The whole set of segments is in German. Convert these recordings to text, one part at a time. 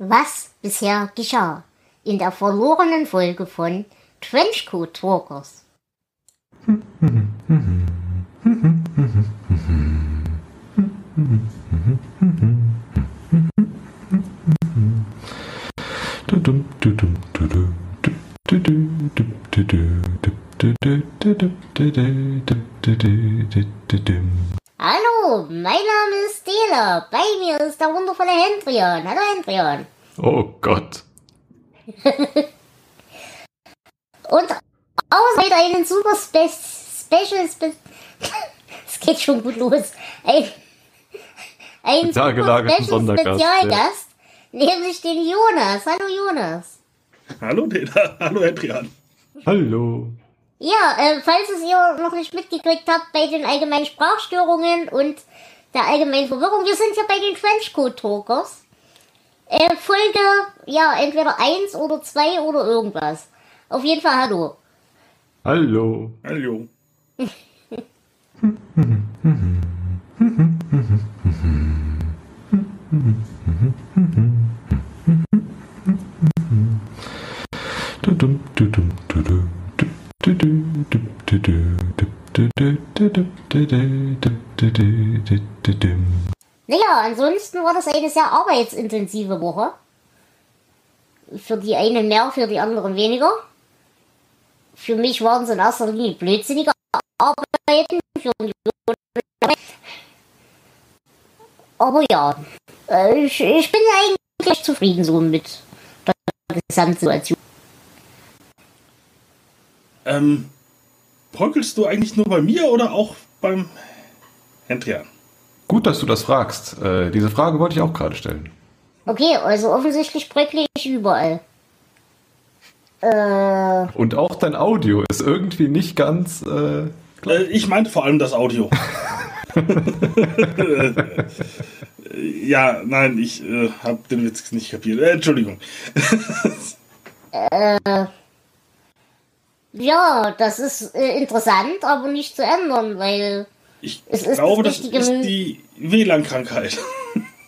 was bisher geschah in der verlorenen Folge von Trenchcoat Talkers. Hallo, mein Name Dela. Bei mir ist der wundervolle Hendrian. Hallo Hendrian. Oh Gott. Und außer einen super Spe Special Spe Es geht schon gut los. Ein, ein super Special Spezialgast, nämlich den Jonas. Hallo Jonas. Hallo Dela, hallo Adrian. Hallo. Ja, äh, falls es ihr noch nicht mitgekriegt habt bei den allgemeinen Sprachstörungen und der allgemeinen Verwirrung, wir sind ja bei den Trenchcoat Talkers. Äh, Folge, ja, entweder eins oder zwei oder irgendwas. Auf jeden Fall hallo. Hallo. Hallo. Naja, ansonsten war das eine sehr arbeitsintensive Woche. Für die einen mehr, für die anderen weniger. Für mich waren es in erster Linie blödsinnige Arbeiten. Für Aber ja, äh, ich, ich bin eigentlich zufrieden so mit der Gesamtsituation. Ähm, bröckelst du eigentlich nur bei mir oder auch beim Hendrian? Gut, dass du das fragst. Äh, diese Frage wollte ich auch gerade stellen. Okay, also offensichtlich bröckle ich überall. Äh, Und auch dein Audio ist irgendwie nicht ganz. Äh, Äh, ich meinte vor allem das Audio. Äh, ja, nein, ich äh, habe den Witz nicht kapiert. Äh, Entschuldigung. ja, das ist äh, interessant, aber nicht zu ändern, weil Ich Es ist glaube, das ist die WLAN-Krankheit.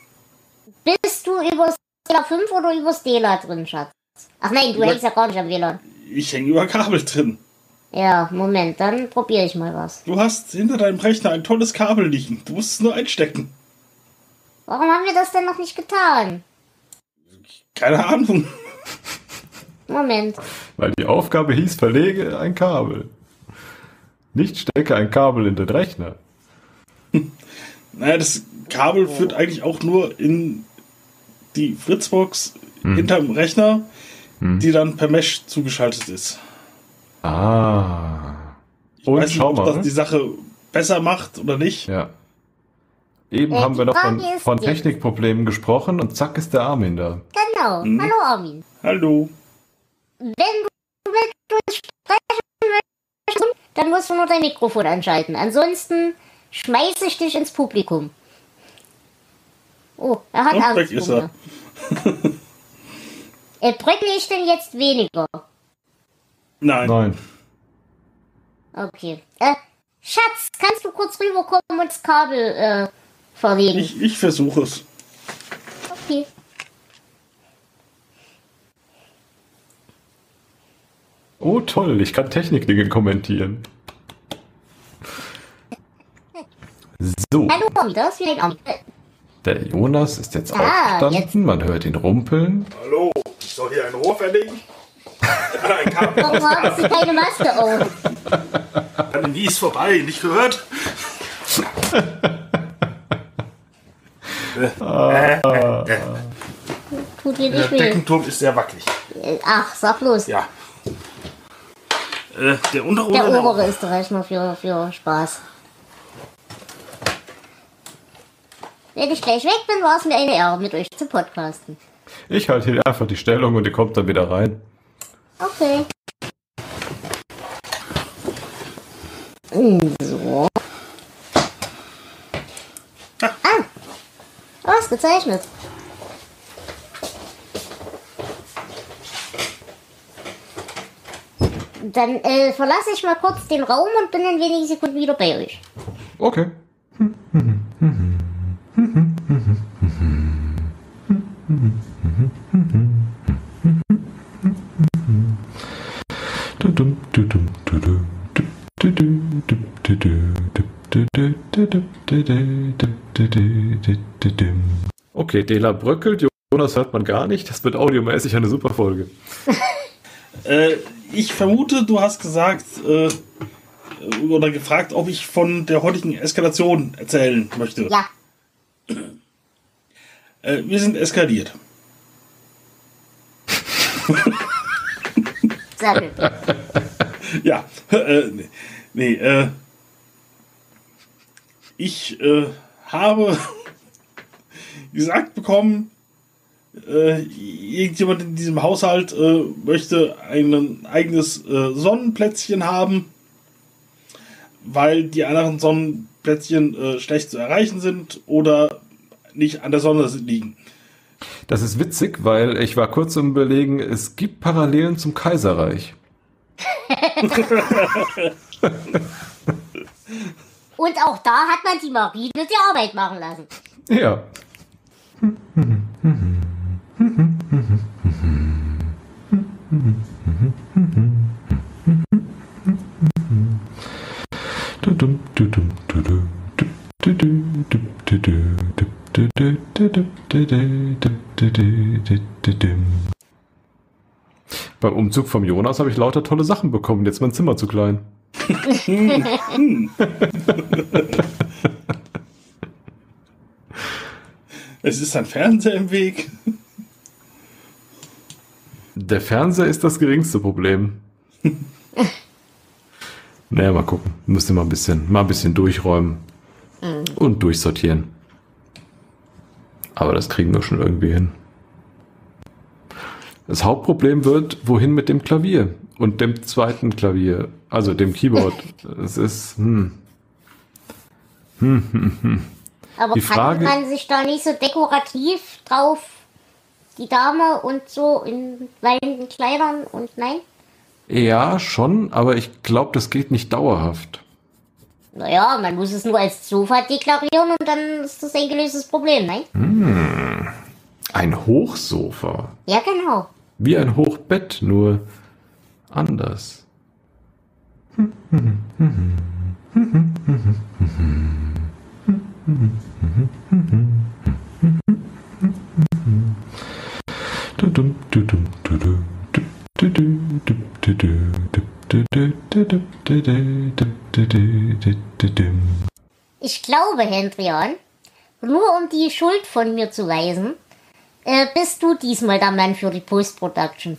bist du über Stela 5 oder über Stela drin, Schatz? Ach nein, du Über- hängst ja gar nicht am WLAN. Ich hänge über Kabel drin. Ja, Moment, dann probiere ich mal was. Du hast hinter deinem Rechner ein tolles Kabel liegen. Du musst es nur einstecken. Warum haben wir das denn noch nicht getan? Keine Ahnung. Moment. weil die Aufgabe hieß, verlege ein Kabel. Nicht stecke ein Kabel in den Rechner. Naja, das Kabel führt eigentlich auch nur in die Fritzbox hinterm Rechner, die dann per Mesh zugeschaltet ist. Ah. Ich Und weiß nicht, ob mal. das die Sache besser macht oder nicht. Ja. Eben Äh, haben wir noch von, von Technikproblemen gesprochen und zack ist der Armin da. Genau. Mhm. Hallo Armin. Hallo. Wenn du mit uns sprechen möchtest, dann musst du nur dein Mikrofon anschalten. Ansonsten schmeiße ich dich ins Publikum. Oh, er hat Und Angst weg ist er. bröckle ich denn jetzt weniger? Nein. Nein. Okay. Äh, Schatz, kannst du kurz rüberkommen und das Kabel äh, verlegen? Ich, ich versuche es. Okay. Oh toll, ich kann Technikdinge kommentieren. So, Hallo das ist wieder ein Armin. Äh, der Jonas ist jetzt Ah, aufgestanden, jetzt. man hört ihn rumpeln. Hallo. Ich soll hier ein Rohr verlegen? ein Kabel Warum haben Sie keine Maske auf? Pandemie ist vorbei. Nicht gehört? Tut dir Der nicht weh. Deckenturm ist sehr wackelig. Äh, Ach, sag bloß. Ja. Äh, der untere Der oder obere ist der Rechner für, für Spaß. Wenn ich gleich weg bin, war es mir eine Ehre, mit euch zu podcasten. Ich halte hier einfach die Stellung und ihr kommt dann wieder rein. Okay. So. Ah, ausgezeichnet. Dann äh, verlasse ich mal kurz den Raum und bin in wenigen Sekunden wieder bei euch. Okay. Okay, Dela bröckelt, Jonas hört man gar nicht. Das wird audiomäßig eine super Folge. Äh, ich vermute, du hast gesagt äh, oder gefragt, ob ich von der heutigen Eskalation erzählen möchte. Ja. Äh, wir sind eskaliert. Sehr gut. Ja, äh, nee, nee äh, ich äh, habe gesagt bekommen, äh, irgendjemand in diesem Haushalt äh, möchte ein eigenes äh, Sonnenplätzchen haben, weil die anderen Sonnenplätzchen äh, schlecht zu erreichen sind oder nicht an der Sonne liegen. Das ist witzig, weil ich war kurz im Überlegen, es gibt Parallelen zum Kaiserreich. Und auch da hat man die Marine die Arbeit machen lassen. Ja. Beim Umzug vom Jonas habe ich lauter tolle Sachen bekommen. Jetzt mein Zimmer zu klein. Es ist ein Fernseher im Weg. Der Fernseher ist das geringste Problem. naja, mal gucken. Müsste mal ein bisschen, mal ein bisschen durchräumen und durchsortieren. Aber das kriegen wir schon irgendwie hin. Das Hauptproblem wird, wohin mit dem Klavier und dem zweiten Klavier, also dem Keyboard. Es ist, hm. Hm, hm, hm. Aber Die kann Frage- man sich da nicht so dekorativ drauf die Dame und so in wallenden Kleidern und nein? Ja, schon, aber ich glaube, das geht nicht dauerhaft. Naja, man muss es nur als Sofa deklarieren und dann ist das ein gelöstes Problem, nein? Ein Hochsofa. Ja, genau. Wie ein Hochbett, nur anders. Ich glaube, Hendrian, nur um die Schuld von mir zu weisen, äh, bist du diesmal der Mann für die Post-Production.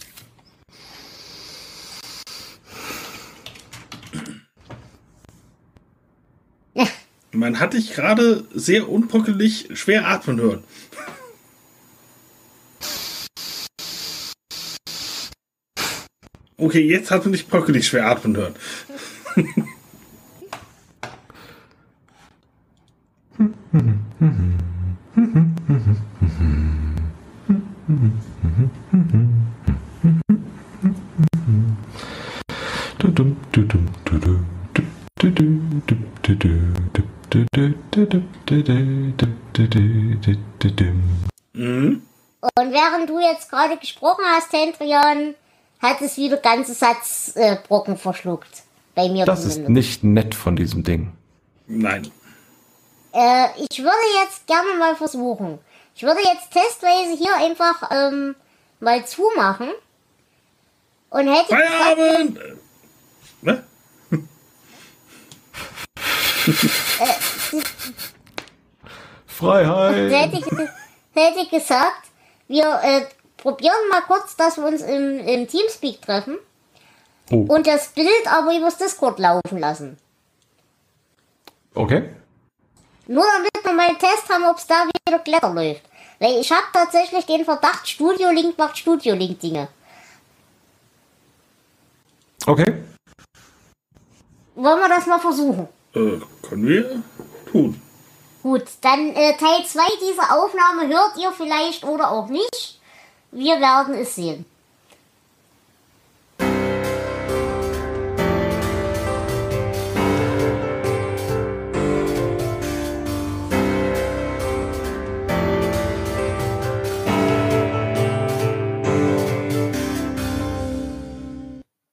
Man hat dich gerade sehr unbröckelig schwer atmen hören. Okay, jetzt hat man dich bröckelig schwer atmen hören. Und während du jetzt gerade gesprochen hast, Hendrian, hat es wieder ganze Satzbrocken äh, verschluckt. Bei mir Das ist zumindest. nicht nett von diesem Ding. Nein. Äh, ich würde jetzt gerne mal versuchen. Ich würde jetzt testweise hier einfach ähm, mal zumachen. Und hätte Feierabend! Äh, Ne? Freiheit! hätte ich, hätte ich gesagt, wir äh, probieren mal kurz, dass wir uns im, im Teamspeak treffen Oh, und das Bild aber übers Discord laufen lassen. okay. Nur damit wir mal einen Test haben, ob es da wieder Kletter läuft. Weil ich habe tatsächlich den Verdacht, Studio Link macht Studio Link Dinge. Okay. Wollen wir das mal versuchen? Äh, können wir tun. Gut, dann äh, Teil 2 dieser Aufnahme hört ihr vielleicht oder auch nicht. Wir werden es sehen.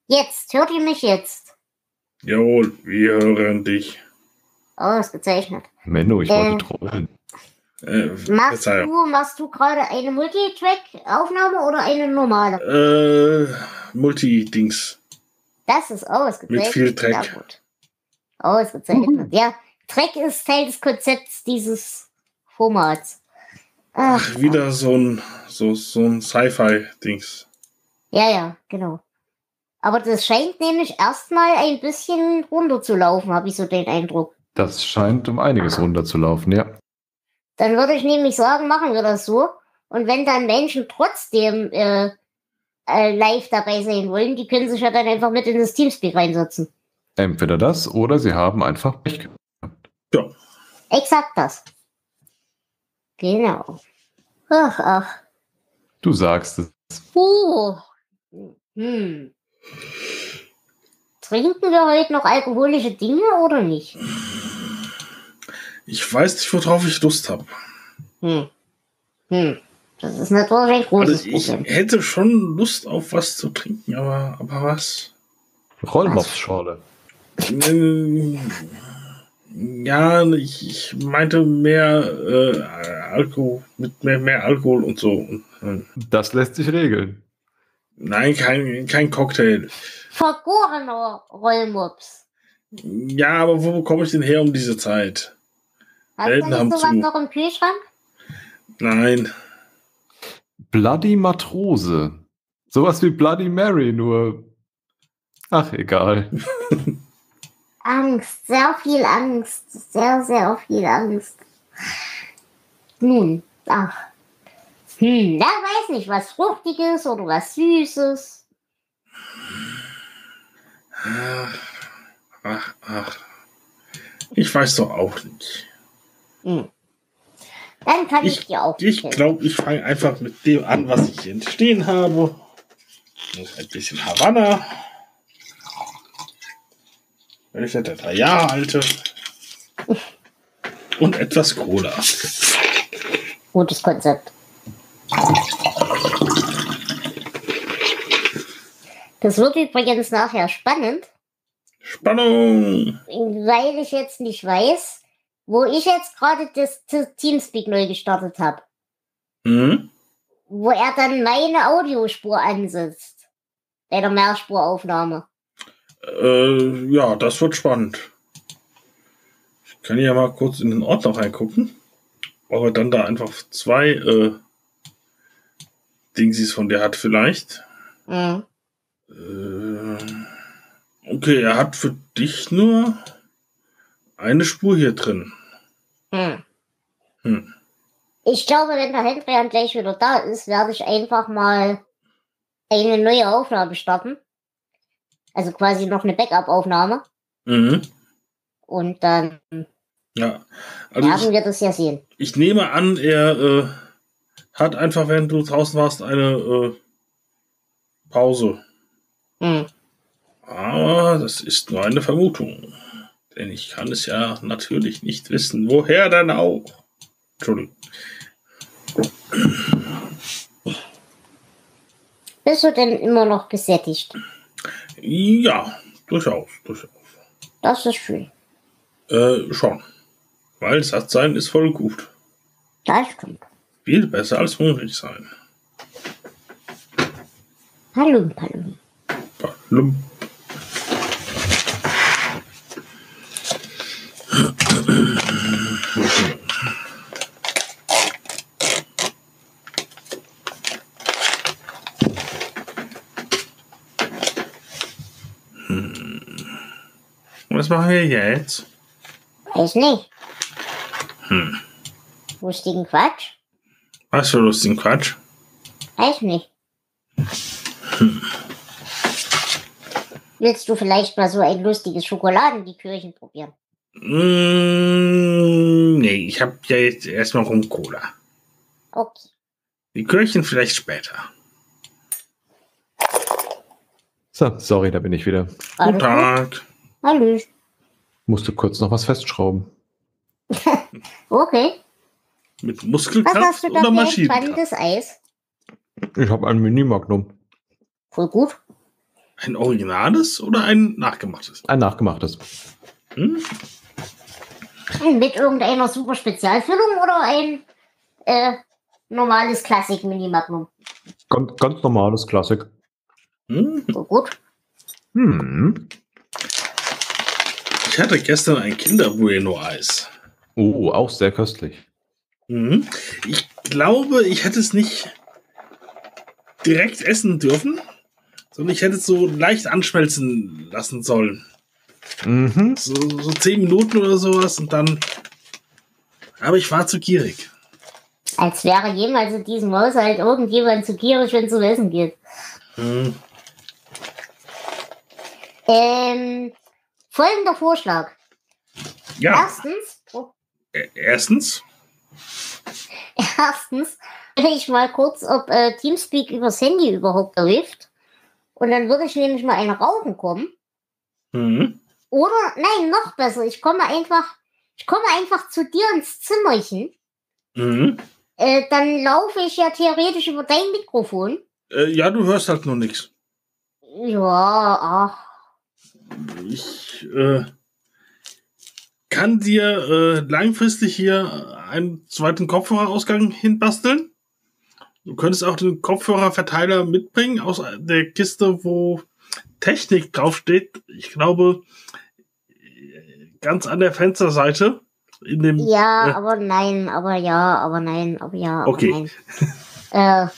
Jetzt, hört ihr mich jetzt? Jawohl, wir hören dich. Oh, Ausgezeichnet. Menno, ich wollte äh, trollen. Äh, Machst du, machst du gerade eine Multitrack-Aufnahme oder eine normale? Äh, Multi-Dings. Das ist ausgezeichnet. Mit viel Dreck. Ja, gut. Ausgezeichnet. Ja, Dreck ist Teil des Konzepts dieses Formats. Ach, Ach, wieder so ein, so, so ein Sci-Fi-Dings. ja, ja, genau. Aber das scheint nämlich erstmal ein bisschen runterzulaufen, habe ich so den Eindruck. Das scheint um einiges runterzulaufen, ja. Dann würde ich nämlich sagen, machen wir das so. Und wenn dann Menschen trotzdem äh, äh, live dabei sein wollen, die können sich ja dann einfach mit in das Teamspeak reinsetzen. Entweder das oder sie haben einfach Pech gehabt. Exakt das. Genau. Ach, ach. Du sagst es. Uh. Hm. Trinken wir heute noch alkoholische Dinge oder nicht? Ich weiß nicht, worauf ich Lust habe. Hm. Hm. Das ist natürlich ein großes Also ich Problem. hätte schon Lust auf was zu trinken, aber, aber was? Rollmopsschorle. Ähm, Ja, ich, ich meinte mehr äh, Alkohol, mit mehr, mehr Alkohol und so. Äh, Das lässt sich regeln. Nein, kein, kein Cocktail. Vergorener Rollmops. Ja, aber wo bekomme ich den her um diese Zeit? Hast du sowas zu. noch im Kühlschrank? Nein. Bloody Matrose. Sowas wie Bloody Mary, nur. Ach, egal. Angst, sehr viel Angst, sehr, sehr viel Angst. Nun, ach. Hm, wer weiß nicht, was Fruchtiges oder was Süßes. Ach, ach. Ich weiß doch auch nicht. Hm. Dann kann ich, Ich, dir auch ich glaube, ich fange einfach mit dem an, was ich hier stehen habe. Ein bisschen Havanna. Wenn ich hätte drei Jahre alte. Und etwas Cola. Gutes Konzept. Das wird übrigens nachher spannend, Spannung! weil ich jetzt nicht weiß, wo ich jetzt gerade das Teamspeak neu gestartet habe. Hm? wo er dann meine Audiospur ansetzt. Bei der Mehrspuraufnahme. Äh, ja, das wird spannend. Ich kann ja mal kurz in den Ordner reingucken. Ob er dann da einfach zwei äh, Dingsies von der hat vielleicht. Mhm. Äh, okay, er hat für dich nur eine Spur hier drin. Hm. Hm. Ich glaube, wenn der Hendrian gleich wieder da ist, werde ich einfach mal eine neue Aufnahme starten. Also quasi noch eine Backup-Aufnahme. Mhm. Und dann Ja, also werden ich, wir das ja sehen. ich nehme an, er äh, hat einfach, während du draußen warst, eine äh, Pause. Hm. Aber das ist nur eine Vermutung. Denn ich kann es ja natürlich nicht wissen. Woher denn auch? Entschuldigung. Bist du denn immer noch gesättigt? Ja, durchaus, durchaus. Das ist schön. Äh, schon. Weil satt sein ist voll gut. Das stimmt. Viel besser als hungrig sein. Hallo, hallo. Plump. Was machen wir jetzt? Weiß nicht. Hm. Lustigen Quatsch? Was für lustigen Quatsch? Weiß nicht. Willst du vielleicht mal so ein lustiges Schokoladenlikörchen probieren? Mm, nee, ich habe ja jetzt erstmal rum Cola. Okay. Die Kirchen vielleicht später. So, sorry, da bin ich wieder. Guten? Tag. Hallo. Musste kurz noch was festschrauben. Okay. Mit Was Muskelkraft hast du da oder spannendes Eis? Ich habe ein Mini-Magnum. Voll gut. Ein originales oder ein nachgemachtes? Ein nachgemachtes. Hm? Mit irgendeiner super Spezialfüllung oder ein äh, normales Klassik Mini Magnum? Ganz, ganz normales Klassik. Hm? So gut. Hm. Ich hatte gestern ein Kinder Bueno Eis. Oh, auch sehr köstlich. Mhm. Ich glaube, ich hätte es nicht direkt essen dürfen, sondern ich hätte es so leicht anschmelzen lassen sollen. Mhm. So, so zehn Minuten oder sowas und dann. Aber ich war zu gierig. Als wäre jemals in diesem Haushalt irgendjemand zu gierig, wenn es um Essen geht. Hm. Ähm, folgender Vorschlag. Ja, Erstens, oh, erstens. erstens, will ich mal kurz, ob äh, Teamspeak übers Handy überhaupt läuft. Und dann würde ich nämlich mal eine rauchen kommen. Mhm. Oder, nein, noch besser, ich komme einfach, ich komme einfach zu dir ins Zimmerchen. Mhm. Äh, dann laufe ich ja theoretisch über dein Mikrofon. Äh, ja, du hörst halt nur nichts. Ja, ach. Ich äh, kann dir äh, langfristig hier einen zweiten Kopfhörerausgang hinbasteln. Du könntest auch den Kopfhörerverteiler mitbringen aus der Kiste, wo Technik draufsteht. Ich glaube, ganz an der Fensterseite. In dem, Ja, äh, aber nein, aber ja, aber nein, aber ja, aber Okay. nein. Äh,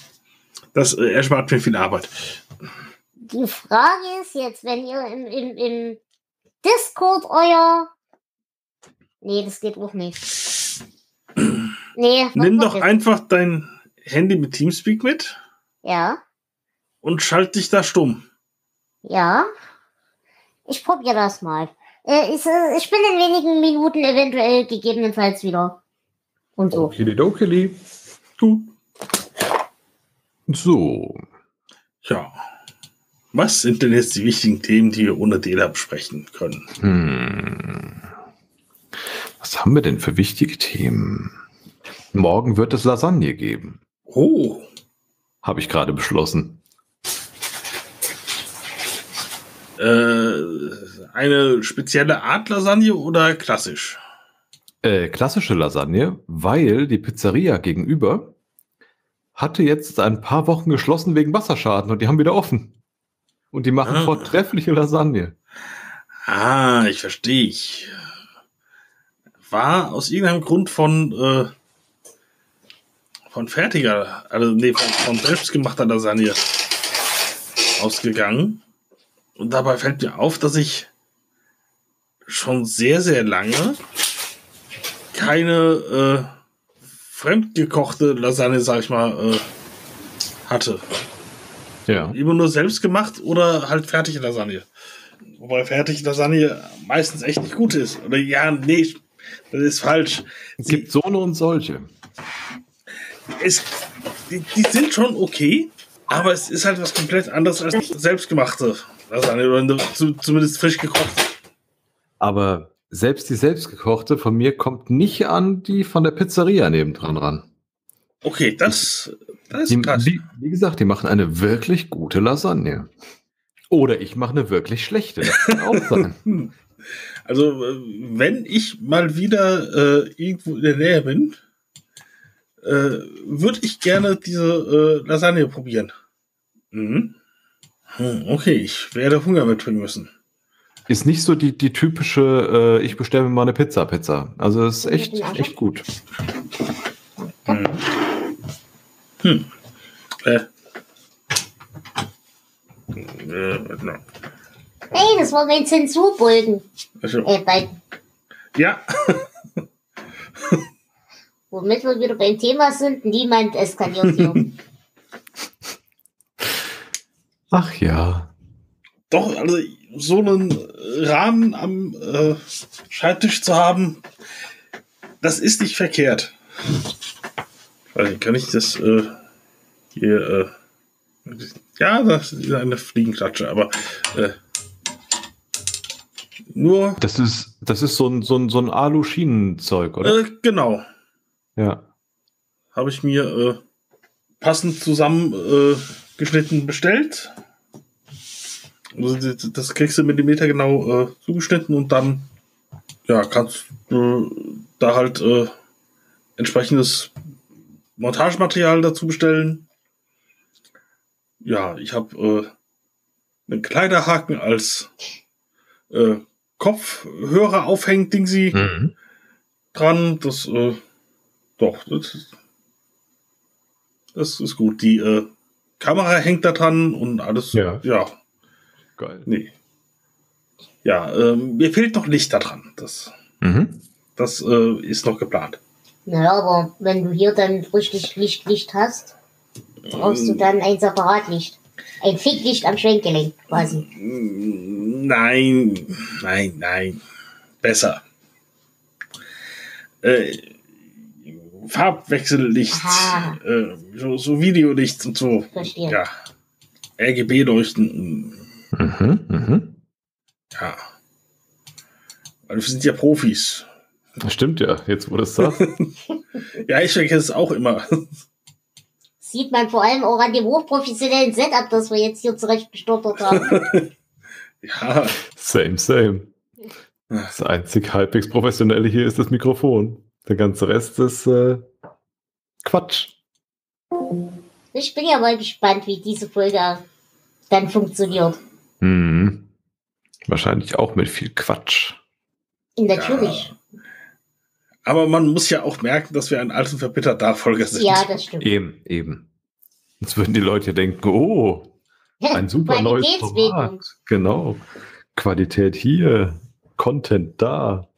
das äh, erspart mir viel Arbeit. die Frage ist jetzt, wenn ihr im, im, im Discord euer. Nee, das geht auch nicht. Nee, Nimm doch ist- einfach dein Handy mit Teamspeak mit Ja, und schalt dich da stumm. ja. Ich probiere das mal. Äh, ich, äh, ich bin in wenigen Minuten eventuell gegebenenfalls wieder. Und so. Okidokili. Gut. So. Ja. Was sind denn jetzt die wichtigen Themen, die wir ohne Dela besprechen können? Hm. Was haben wir denn für wichtige Themen? Morgen wird es Lasagne geben. Oh, Habe ich gerade beschlossen. äh, eine spezielle Art Lasagne oder klassisch? Äh, klassische Lasagne, weil die Pizzeria gegenüber hatte jetzt ein paar Wochen geschlossen wegen Wasserschaden und die haben wieder offen. Und die machen Ah. vortreffliche Lasagne. Ah, ich verstehe ich. War aus irgendeinem Grund von, äh, von fertiger, also nee, von, von selbstgemachter Lasagne ausgegangen. Und dabei fällt mir auf, dass ich schon sehr, sehr lange keine äh, fremdgekochte Lasagne, sag ich mal, äh, hatte. Ja. Immer nur selbst gemacht oder halt fertige Lasagne. Wobei fertige Lasagne meistens echt nicht gut ist. Oder ja, nee, das ist falsch. Es gibt so und solche. es, die, die sind schon okay, aber es ist halt was komplett anderes als selbstgemachte Lasagne oder zumindest frisch gekocht. Aber selbst die selbstgekochte von mir kommt nicht an die von der Pizzeria nebendran ran. Okay, das, das Die, ist krass. wie, wie gesagt, die machen eine wirklich gute Lasagne. Oder ich mache eine wirklich schlechte. Das kann auch sein. Also, äh, wenn ich mal wieder äh, irgendwo in der Nähe bin, äh, würde ich gerne diese äh, Lasagne probieren. Mhm. Hm, okay, ich werde Hunger mitbringen müssen. Ist nicht so die, die typische, äh, ich bestelle mir mal eine Pizza, Pizza. Also es ist echt, echt gut. Hm. Hm. Äh. Hey, das war mein Zensurbolgen. Also, Äh, bei, ja, womit wir wieder beim Thema sind, niemand eskaliert hier. Ach ja. doch, also so einen Rahmen am äh, Schreibtisch zu haben, das ist nicht verkehrt. Also kann ich das äh, hier, äh, ja, das ist eine Fliegenklatsche, aber äh, nur, Das ist, das ist so ein, so ein, so ein Alu-Schienenzeug, oder? äh, genau, Ja. habe ich mir äh, passend zusammen äh, geschnitten bestellt. Also das- kriegst du Millimeter genau äh, zugeschnitten und dann ja, kannst du da halt äh, entsprechendes Montagematerial dazu bestellen. Ja, ich habe äh, einen Kleiderhaken als äh, Kopfhörer aufhängt, Ding sie Mhm. dran. Das, äh, doch, das, ist- das ist gut. Die äh, Kamera hängt da dran und alles. Ja. ja Geil. nee. Ja, ähm, mir fehlt noch Licht da dran. Das, Mhm. das äh, ist noch geplant. Naja, aber wenn du hier dann richtig Licht, Licht hast, brauchst du dann ein Separatlicht. Ein Ficklicht am Schwenkgelenk quasi. Nein, nein, nein. Besser. Äh, Farbwechsellicht, äh, so, so Videolicht und so. Verstehe. Ja. RGB-Leuchten. Mhm. Mhm. Ja. Weil wir sind ja Profis. Das stimmt ja, jetzt wo du es sagst. Ja, ich vergesse es auch immer. Sieht man vor allem auch an dem hochprofessionellen Setup, das wir jetzt hier zurechtgestottert haben. ja, Same, same. Das einzig halbwegs professionelle hier ist das Mikrofon. Der ganze Rest ist äh, Quatsch. Ich bin ja mal gespannt, wie diese Folge dann funktioniert. Mhm. Wahrscheinlich auch mit viel Quatsch. Natürlich. aber man muss ja auch merken, dass wir ein alt und verbittert Nachfolger sind. Ja, das stimmt. Eben, eben. Jetzt würden die Leute ja denken, oh, ein super neues. Format. Genau. Qualität hier, Content da.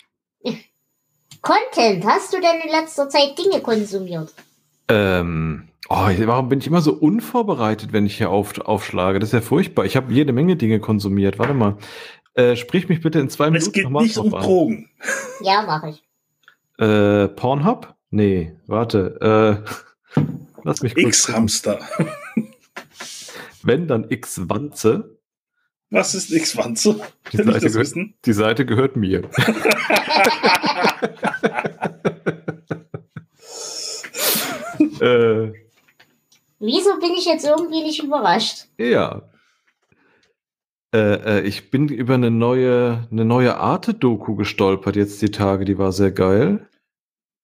Content. Hast du denn in letzter Zeit Dinge konsumiert? Ähm, oh, warum bin ich immer so unvorbereitet, wenn ich hier auf, aufschlage? Das ist ja furchtbar. Ich habe jede Menge Dinge konsumiert. Warte mal. Äh, sprich mich bitte in zwei es Minuten geht nochmal nicht um drauf an. Drogen. Ja, mache ich. Äh, Pornhub? Nee, warte. Äh, lass mich kurz. gucken. X-Hamster. Wenn, dann X-Wanze. Was ist X-Wanze? Die Seite, das gehört, wissen? die Seite gehört mir. äh, Wieso bin ich jetzt irgendwie nicht überrascht? ja. Äh, äh, ich bin über eine neue, eine neue Arte-Doku gestolpert jetzt die Tage, die war sehr geil.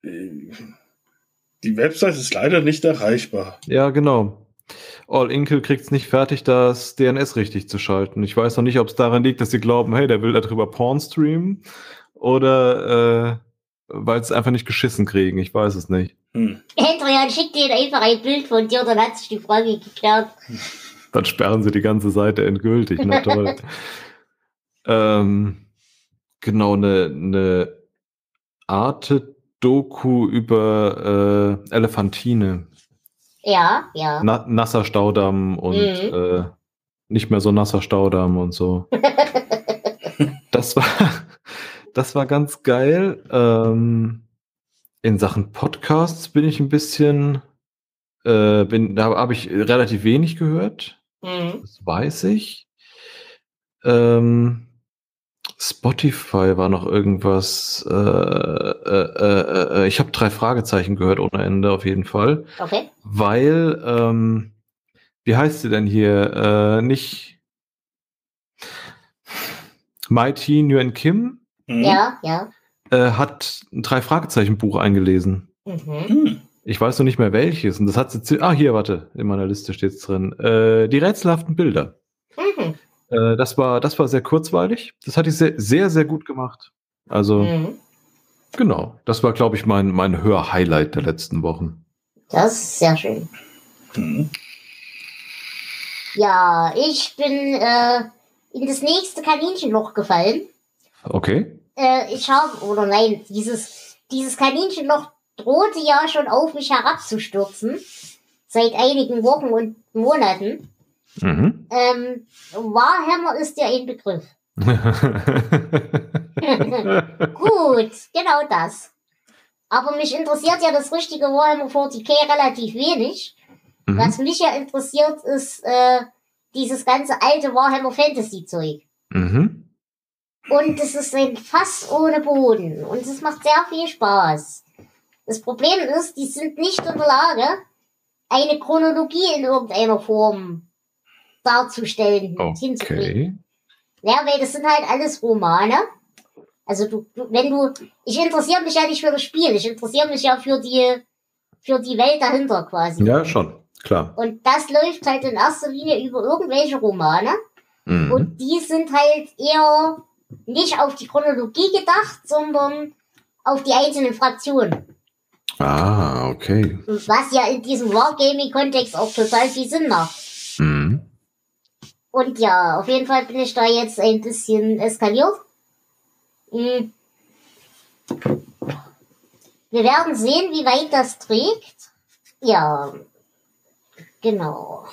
Die Website ist leider nicht erreichbar. Ja, genau. All Inkle kriegt es nicht fertig, das DNS richtig zu schalten. Ich weiß noch nicht, ob es daran liegt, dass sie glauben, hey, der will darüber Porn streamen oder äh, weil sie es einfach nicht geschissen kriegen. Ich weiß es nicht. Hm. Adrian, schick dir einfach ein Bild von dir, dann hat sich die Frage geklärt. Dann sperren sie die ganze Seite endgültig. Na toll. ähm, genau, eine, eine Arte-Doku über äh, Elefantine. Ja, ja. Na, nasser Staudamm und Mhm. äh, nicht mehr so nasser Staudamm und so. das war, das war ganz geil. Ähm, in Sachen Podcasts bin ich ein bisschen, äh, bin, da habe ich relativ wenig gehört. Mhm. Das weiß ich. Ähm, Spotify war noch irgendwas. Äh, äh, äh, äh, ich habe drei Fragezeichen gehört ohne Ende auf jeden Fall, Okay. weil ähm, wie heißt sie denn hier? Äh, nicht Mighty Nguyen Kim Hm. Ja, ja. äh, hat ein drei Fragezeichen Buch eingelesen. Mhm. Hm. Ich weiß noch nicht mehr welches. Und das hat sie. Ah, hier, warte, in meiner Liste steht's drin. Äh, die rätselhaften Bilder. Mhm. Äh, das, war, das war sehr kurzweilig. Das hat die sehr, sehr, sehr gut gemacht. Also, Mhm. genau. Das war, glaube ich, mein, mein Hör-Highlight der letzten Wochen. Das ist sehr schön. Hm. Ja, ich bin äh, in das nächste Kaninchenloch gefallen. Okay. Äh, ich habe, oder nein, dieses, dieses Kaninchenloch drohte ja schon auf mich herabzustürzen. Seit einigen Wochen und Monaten. Mhm. Ähm, Warhammer ist ja ein Begriff. Gut, genau das. Aber mich interessiert ja das richtige Warhammer 40k relativ wenig. Mhm. Was mich ja interessiert, ist äh, dieses ganze alte Warhammer Fantasy Zeug. mhm. Und es ist ein Fass ohne Boden. Und es macht sehr viel Spaß. Das Problem ist, die sind nicht in der Lage, eine Chronologie in irgendeiner Form darzustellen. Okay. Ja, weil das sind halt alles Romane. Also du, du, wenn du, ich interessiere mich ja nicht für das Spiel, ich interessiere mich ja für die, für die Welt dahinter quasi. Ja, schon. Klar. Und das läuft halt in erster Linie über irgendwelche Romane. Mhm. Und die sind halt eher nicht auf die Chronologie gedacht, sondern auf die einzelnen Fraktionen. Ah, okay. Was ja in diesem Wargaming-Kontext auch total viel Sinn macht. Mhm. Und ja, auf jeden Fall bin ich da jetzt ein bisschen eskaliert. Hm. Wir werden sehen, wie weit das trägt. Ja, genau.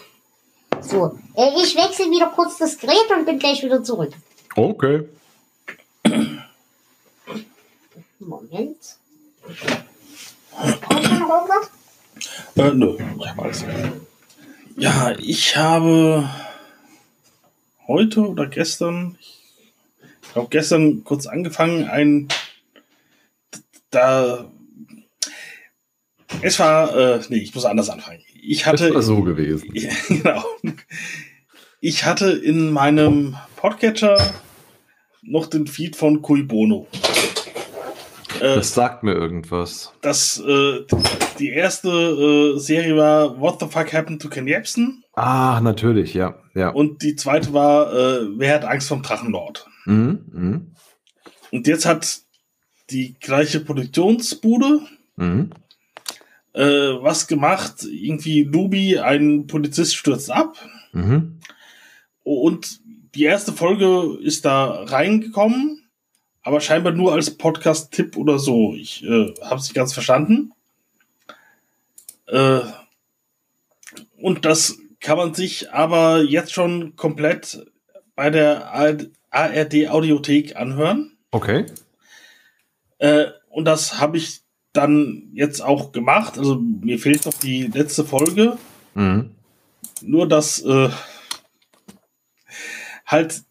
So, äh, ich wechsle wieder kurz das Gerät und bin gleich wieder zurück. Okay. Moment. Äh, nö, ich hab alles. Ja, ich habe heute oder gestern, ich glaube gestern kurz angefangen, ein da es war, äh, nee, ich muss anders anfangen. Ich hatte, Das war so gewesen. Ja, genau. Ich hatte in meinem Podcatcher noch den Feed von Cui Bono. Äh, Das sagt mir irgendwas. das, äh, die erste äh, Serie war What the Fuck Happened to Ken Jebsen Ah, natürlich, ja. Ja. und die zweite war äh, Wer hat Angst vom Drachenlord? Mhm. Mhm. Und jetzt hat die gleiche Produktionsbude Mhm. äh, was gemacht. Irgendwie Lubi, ein Polizist stürzt ab Mhm. und die erste Folge ist da reingekommen, aber scheinbar nur als Podcast-Tipp oder so. Ich äh, habe es nicht ganz verstanden. Äh, und das kann man sich aber jetzt schon komplett bei der ARD Audiothek anhören. Okay. Äh, und das habe ich dann jetzt auch gemacht. Also mir fehlt noch die letzte Folge. Mhm. Nur dass äh, halt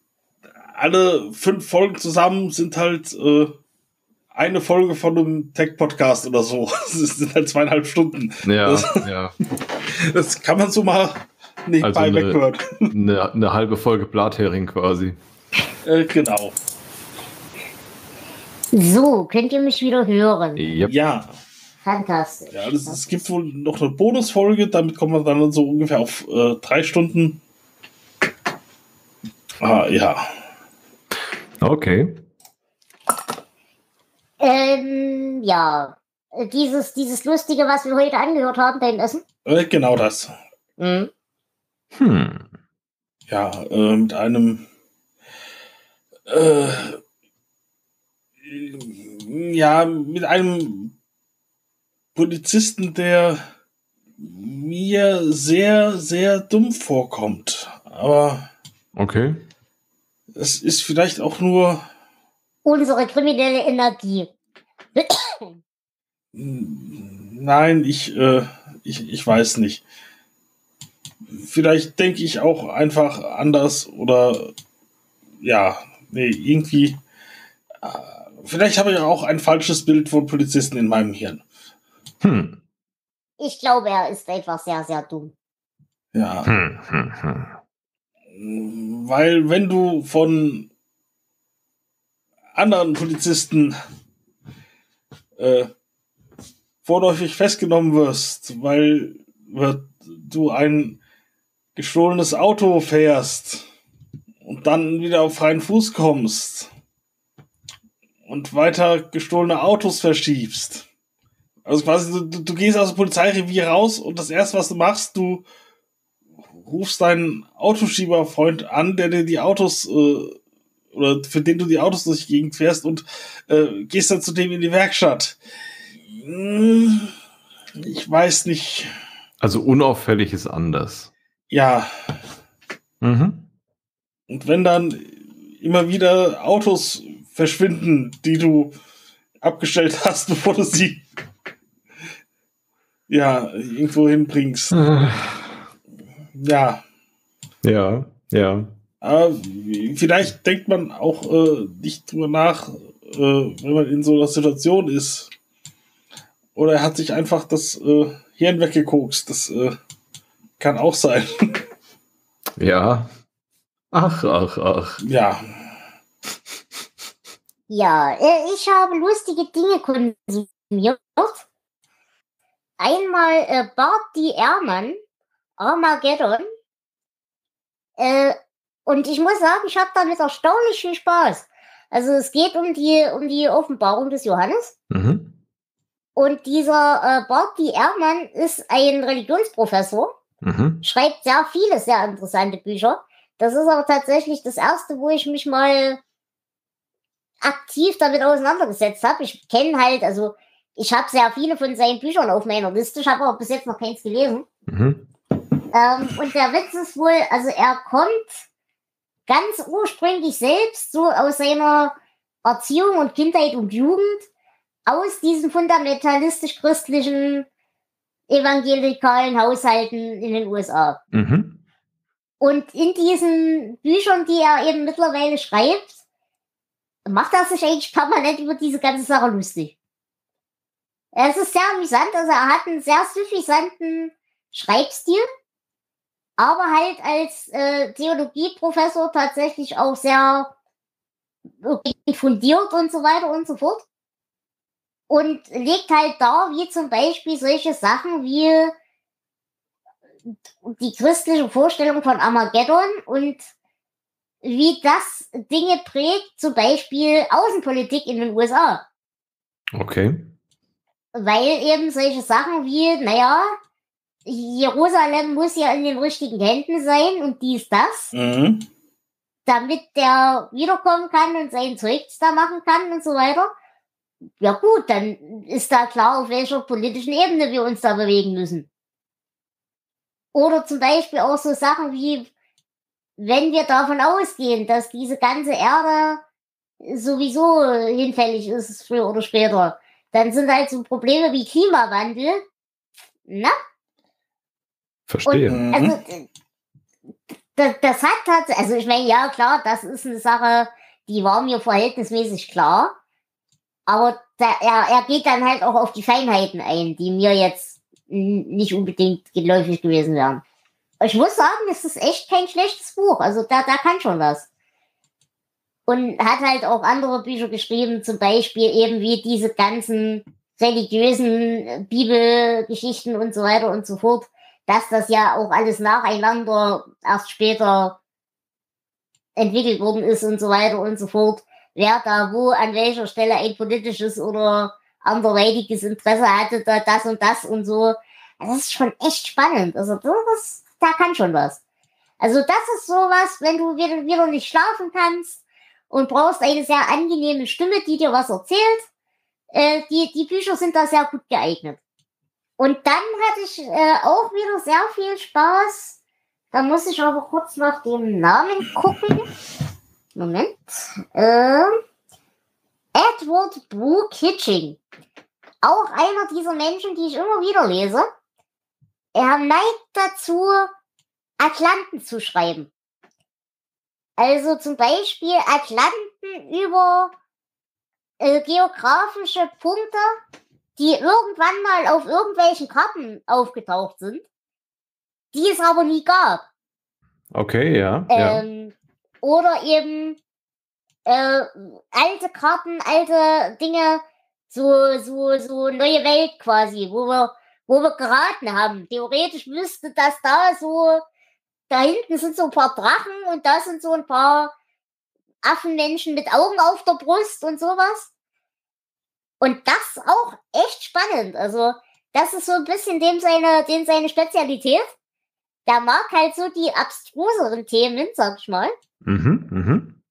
alle fünf Folgen zusammen sind halt äh, eine Folge von einem Tech-Podcast oder so. Das sind halt zweieinhalb Stunden. Ja, Das- ja. Das kann man so mal nebenbei Also eine- weghören. Eine, eine halbe Folge Blathering quasi. Äh, genau. So, könnt ihr mich wieder hören? Yep. Ja. Fantastisch. ja das, es gibt wohl noch eine Bonusfolge, damit kommt man dann so ungefähr auf äh, drei Stunden. Ah, ja. Okay. Ähm, ja. Dieses, dieses Lustige, was wir heute angehört haben beim Essen. Äh, genau das. Mhm. Hm. ja, äh, mit einem äh, ja, mit einem Polizisten, der mir sehr, sehr dumm vorkommt. Aber Okay. Es ist vielleicht auch nur, Unsere kriminelle Energie. nein, ich, äh, ich, ich weiß nicht. Vielleicht denke ich auch einfach anders oder ja, nee, irgendwie. äh, Vielleicht habe ich auch ein falsches Bild von Polizisten in meinem Hirn. Hm. Ich glaube, er ist einfach sehr, sehr dumm. Ja, Hm, hm, hm. Weil wenn du von anderen Polizisten äh, vorläufig festgenommen wirst, weil weil du ein gestohlenes Auto fährst und dann wieder auf freien Fuß kommst und weiter gestohlene Autos verschiebst. Also quasi, du, du du gehst aus dem Polizeirevier raus und das erste, was du machst, du rufst deinen Autoschieberfreund an, der dir die Autos äh, oder für den du die Autos durch die Gegend fährst und äh, gehst dann zu dem in die Werkstatt. Hm, Ich weiß nicht. Also unauffällig ist anders. Ja, Mhm. und wenn dann immer wieder Autos verschwinden, die du abgestellt hast, bevor du sie ja irgendwo hinbringst. Ja, Ja, ja. Aber vielleicht denkt man auch äh, nicht drüber nach, äh, wenn man in so einer Situation ist. Oder er hat sich einfach das äh, Hirn weggekokst. Das äh, kann auch sein. Ja. Ach, ach, ach. Ja. Ja, äh, ich habe lustige Dinge konsumiert. Einmal äh, Bart die Ehrmann, Armageddon. Äh, und ich muss sagen, ich habe damit erstaunlich viel Spaß. Also es geht um die, um die Offenbarung des Johannes. Mhm. Und dieser äh, Barty Ehrmann ist ein Religionsprofessor, Mhm. schreibt sehr viele sehr interessante Bücher. Das ist aber tatsächlich das erste, wo ich mich mal aktiv damit auseinandergesetzt habe. Ich kenne halt, also ich habe sehr viele von seinen Büchern auf meiner Liste, ich habe aber bis jetzt noch keins gelesen. Mhm. Ähm, und der Witz ist wohl, also er kommt ganz ursprünglich selbst so aus seiner Erziehung und Kindheit und Jugend aus diesen fundamentalistisch-christlichen evangelikalen Haushalten in den USA. Mhm. Und in diesen Büchern, die er eben mittlerweile schreibt, macht er sich eigentlich permanent über diese ganze Sache lustig. Es ist sehr amüsant, also er hat einen sehr suffisanten Schreibstil, aber halt als äh, Theologieprofessor tatsächlich auch sehr fundiert und so weiter und so fort. Und legt halt dar, wie zum Beispiel solche Sachen wie die christliche Vorstellung von Armageddon und wie das Dinge prägt, zum Beispiel Außenpolitik in den USA. Okay. Weil eben solche Sachen wie, naja, Jerusalem muss ja in den richtigen Händen sein und dies, das, Mhm. damit der wiederkommen kann und sein Zeugs da machen kann und so weiter. Ja gut, dann ist da klar, auf welcher politischen Ebene wir uns da bewegen müssen. Oder zum Beispiel auch so Sachen wie, wenn wir davon ausgehen, dass diese ganze Erde sowieso hinfällig ist, früher oder später, dann sind halt so Probleme wie Klimawandel. Na, Verstehe. Mhm. also äh, das, das hat tatsächlich, also ich meine, ja klar, das ist eine Sache, die war mir verhältnismäßig klar. Aber da, er, er geht dann halt auch auf die Feinheiten ein, die mir jetzt nicht unbedingt geläufig gewesen wären. Ich muss sagen, es ist echt kein schlechtes Buch. Also da, da kann schon was. Und hat halt auch andere Bücher geschrieben, zum Beispiel eben wie diese ganzen religiösen Bibelgeschichten und so weiter und so fort, dass das ja auch alles nacheinander erst später entwickelt worden ist und so weiter und so fort. Wer da wo an welcher Stelle ein politisches oder anderweitiges Interesse hatte, da das und das und so. Das ist schon echt spannend. Also das, da kann schon was. Also das ist sowas, wenn du wieder, wieder nicht schlafen kannst und brauchst eine sehr angenehme Stimme, die dir was erzählt. Äh, die, die Bücher sind da sehr gut geeignet. Und dann hatte ich äh, auch wieder sehr viel Spaß. Da muss ich aber kurz nach dem Namen gucken. Moment. Äh, Edward Brooke Hitching. Auch einer dieser Menschen, die ich immer wieder lese. Er neigt dazu, Atlanten zu schreiben. Also zum Beispiel Atlanten über äh, geografische Punkte, die irgendwann mal auf irgendwelchen Karten aufgetaucht sind, die es aber nie gab. Okay, ja. ja. Ähm, oder eben äh, alte Karten, alte Dinge, so, so, so neue Welt quasi, wo wir, wo wir geraten haben. Theoretisch müsste das da so, da hinten sind so ein paar Drachen und da sind so ein paar Affenmenschen mit Augen auf der Brust und sowas. Und das auch echt spannend. Also, das ist so ein bisschen dem seine, dem seine Spezialität. Der mag halt so die abstruseren Themen, sag ich mal. Mhm, mhm.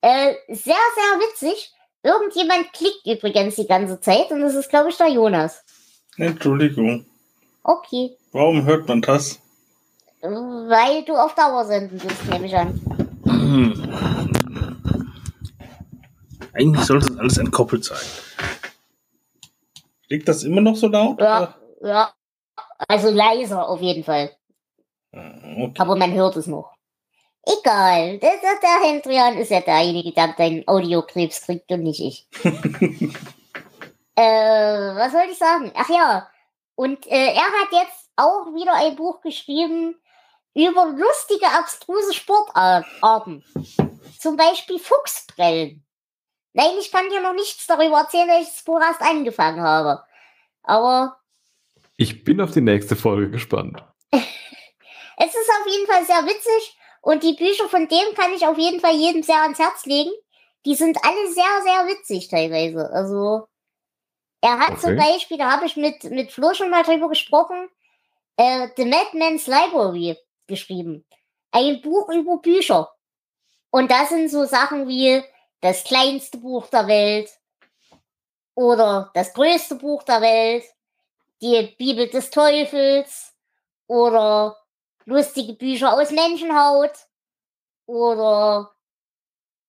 Äh, sehr, sehr witzig. Irgendjemand klickt übrigens die ganze Zeit und das ist, glaube ich, der Jonas. Entschuldigung. Okay. Warum hört man das? Weil du auf Dauer senden bist, nehme ich an. Eigentlich sollte das alles entkoppelt sein. Liegt das immer noch so laut? Ja, ja. Also leiser auf jeden Fall. Okay. Aber man hört es noch. Egal. Der, der, der Hendrian ist ja derjenige, der deinen Audiokrebs kriegt und nicht ich. äh, was soll ich sagen? Ach ja. Und äh, er hat jetzt auch wieder ein Buch geschrieben, über lustige, abstruse Sportarten. Zum Beispiel Fuchsbrellen. Nein, ich kann dir noch nichts darüber erzählen, weil ich das Buch erst angefangen habe. Aber. Ich bin auf die nächste Folge gespannt. es ist auf jeden Fall sehr witzig und die Bücher von dem kann ich auf jeden Fall jedem sehr ans Herz legen. Die sind alle sehr, sehr witzig teilweise. Also, er hat okay. zum Beispiel, da habe ich mit, mit Flo schon mal drüber gesprochen, äh, The Madman's Library geschrieben. Ein Buch über Bücher. Und da sind so Sachen wie das kleinste Buch der Welt oder das größte Buch der Welt, die Bibel des Teufels oder lustige Bücher aus Menschenhaut oder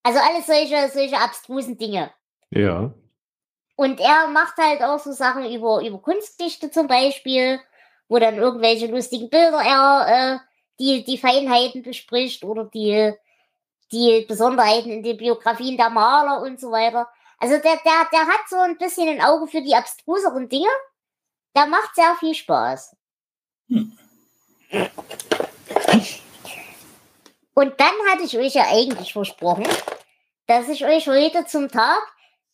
also alles solche, solche abstrusen Dinge. Ja. Und er macht halt auch so Sachen über, über Kunstdichte zum Beispiel, wo dann irgendwelche lustigen Bilder er äh, die, die Feinheiten bespricht oder die, die Besonderheiten in den Biografien der Maler und so weiter. Also der, der, der hat so ein bisschen ein Auge für die abstruseren Dinge. Der macht sehr viel Spaß. Hm. Und dann hatte ich euch ja eigentlich versprochen, dass ich euch heute zum Tag,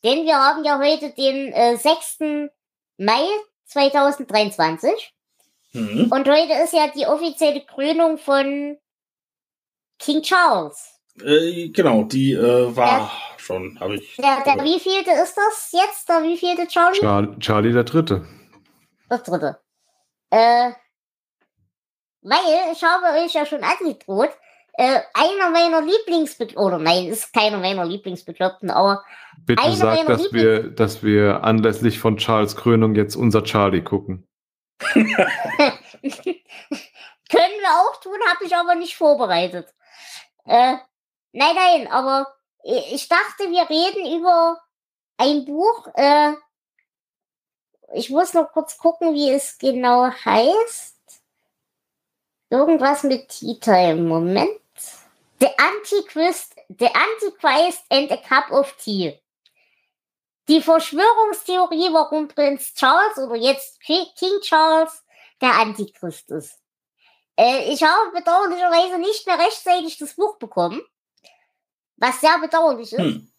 denn wir haben ja heute den äh, 6. Mai 2023. Mhm. Und heute ist ja die offizielle Krönung von King Charles. Äh, genau, die äh, war der, schon, habe ich. Der, der wievielte ist das jetzt? Der wievielte Charlie? Char Charlie der Dritte. Das Dritte. Äh, weil ich habe euch ja schon angedroht, äh, einer meiner Lieblingsbekloppten, oder nein, ist keiner meiner Lieblingsbekloppten, aber Bitte sag, dass Lieblings wir, dass wir anlässlich von Charles Krönung jetzt unser Charlie gucken. Können wir auch tun, habe ich aber nicht vorbereitet. Äh, nein, nein, aber ich dachte, wir reden über ein Buch. Äh, ich muss noch kurz gucken, wie es genau heißt. Irgendwas mit Tea Time. Moment. The Antichrist, The Antichrist and a Cup of Tea. Die Verschwörungstheorie, warum Prinz Charles oder jetzt King Charles der Antichrist ist. Äh, ich habe bedauerlicherweise nicht mehr rechtzeitig das Buch bekommen, was sehr bedauerlich ist. Hm.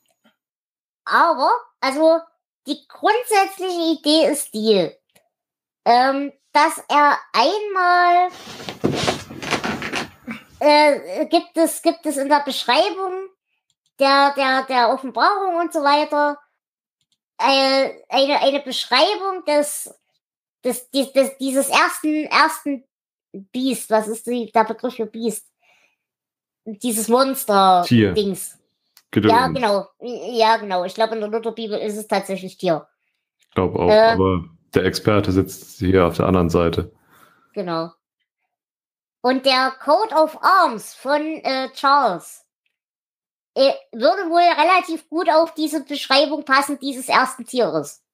Aber, also, die grundsätzliche Idee ist die, ähm, dass er einmal äh, gibt es gibt es in der Beschreibung der der der Offenbarung und so weiter eine, eine, eine Beschreibung des, des, des, des, dieses ersten, ersten Biest. Was ist die, der Begriff für Biest? Dieses Monster-Dings. Ja, genau. Ja, genau. Ich glaube, in der Lutherbibel ist es tatsächlich Tier. Ich glaube auch, äh, aber der Experte sitzt hier auf der anderen Seite. Genau. Und der Code of Arms von äh, Charles äh, würde wohl relativ gut auf diese Beschreibung passen dieses ersten Tieres.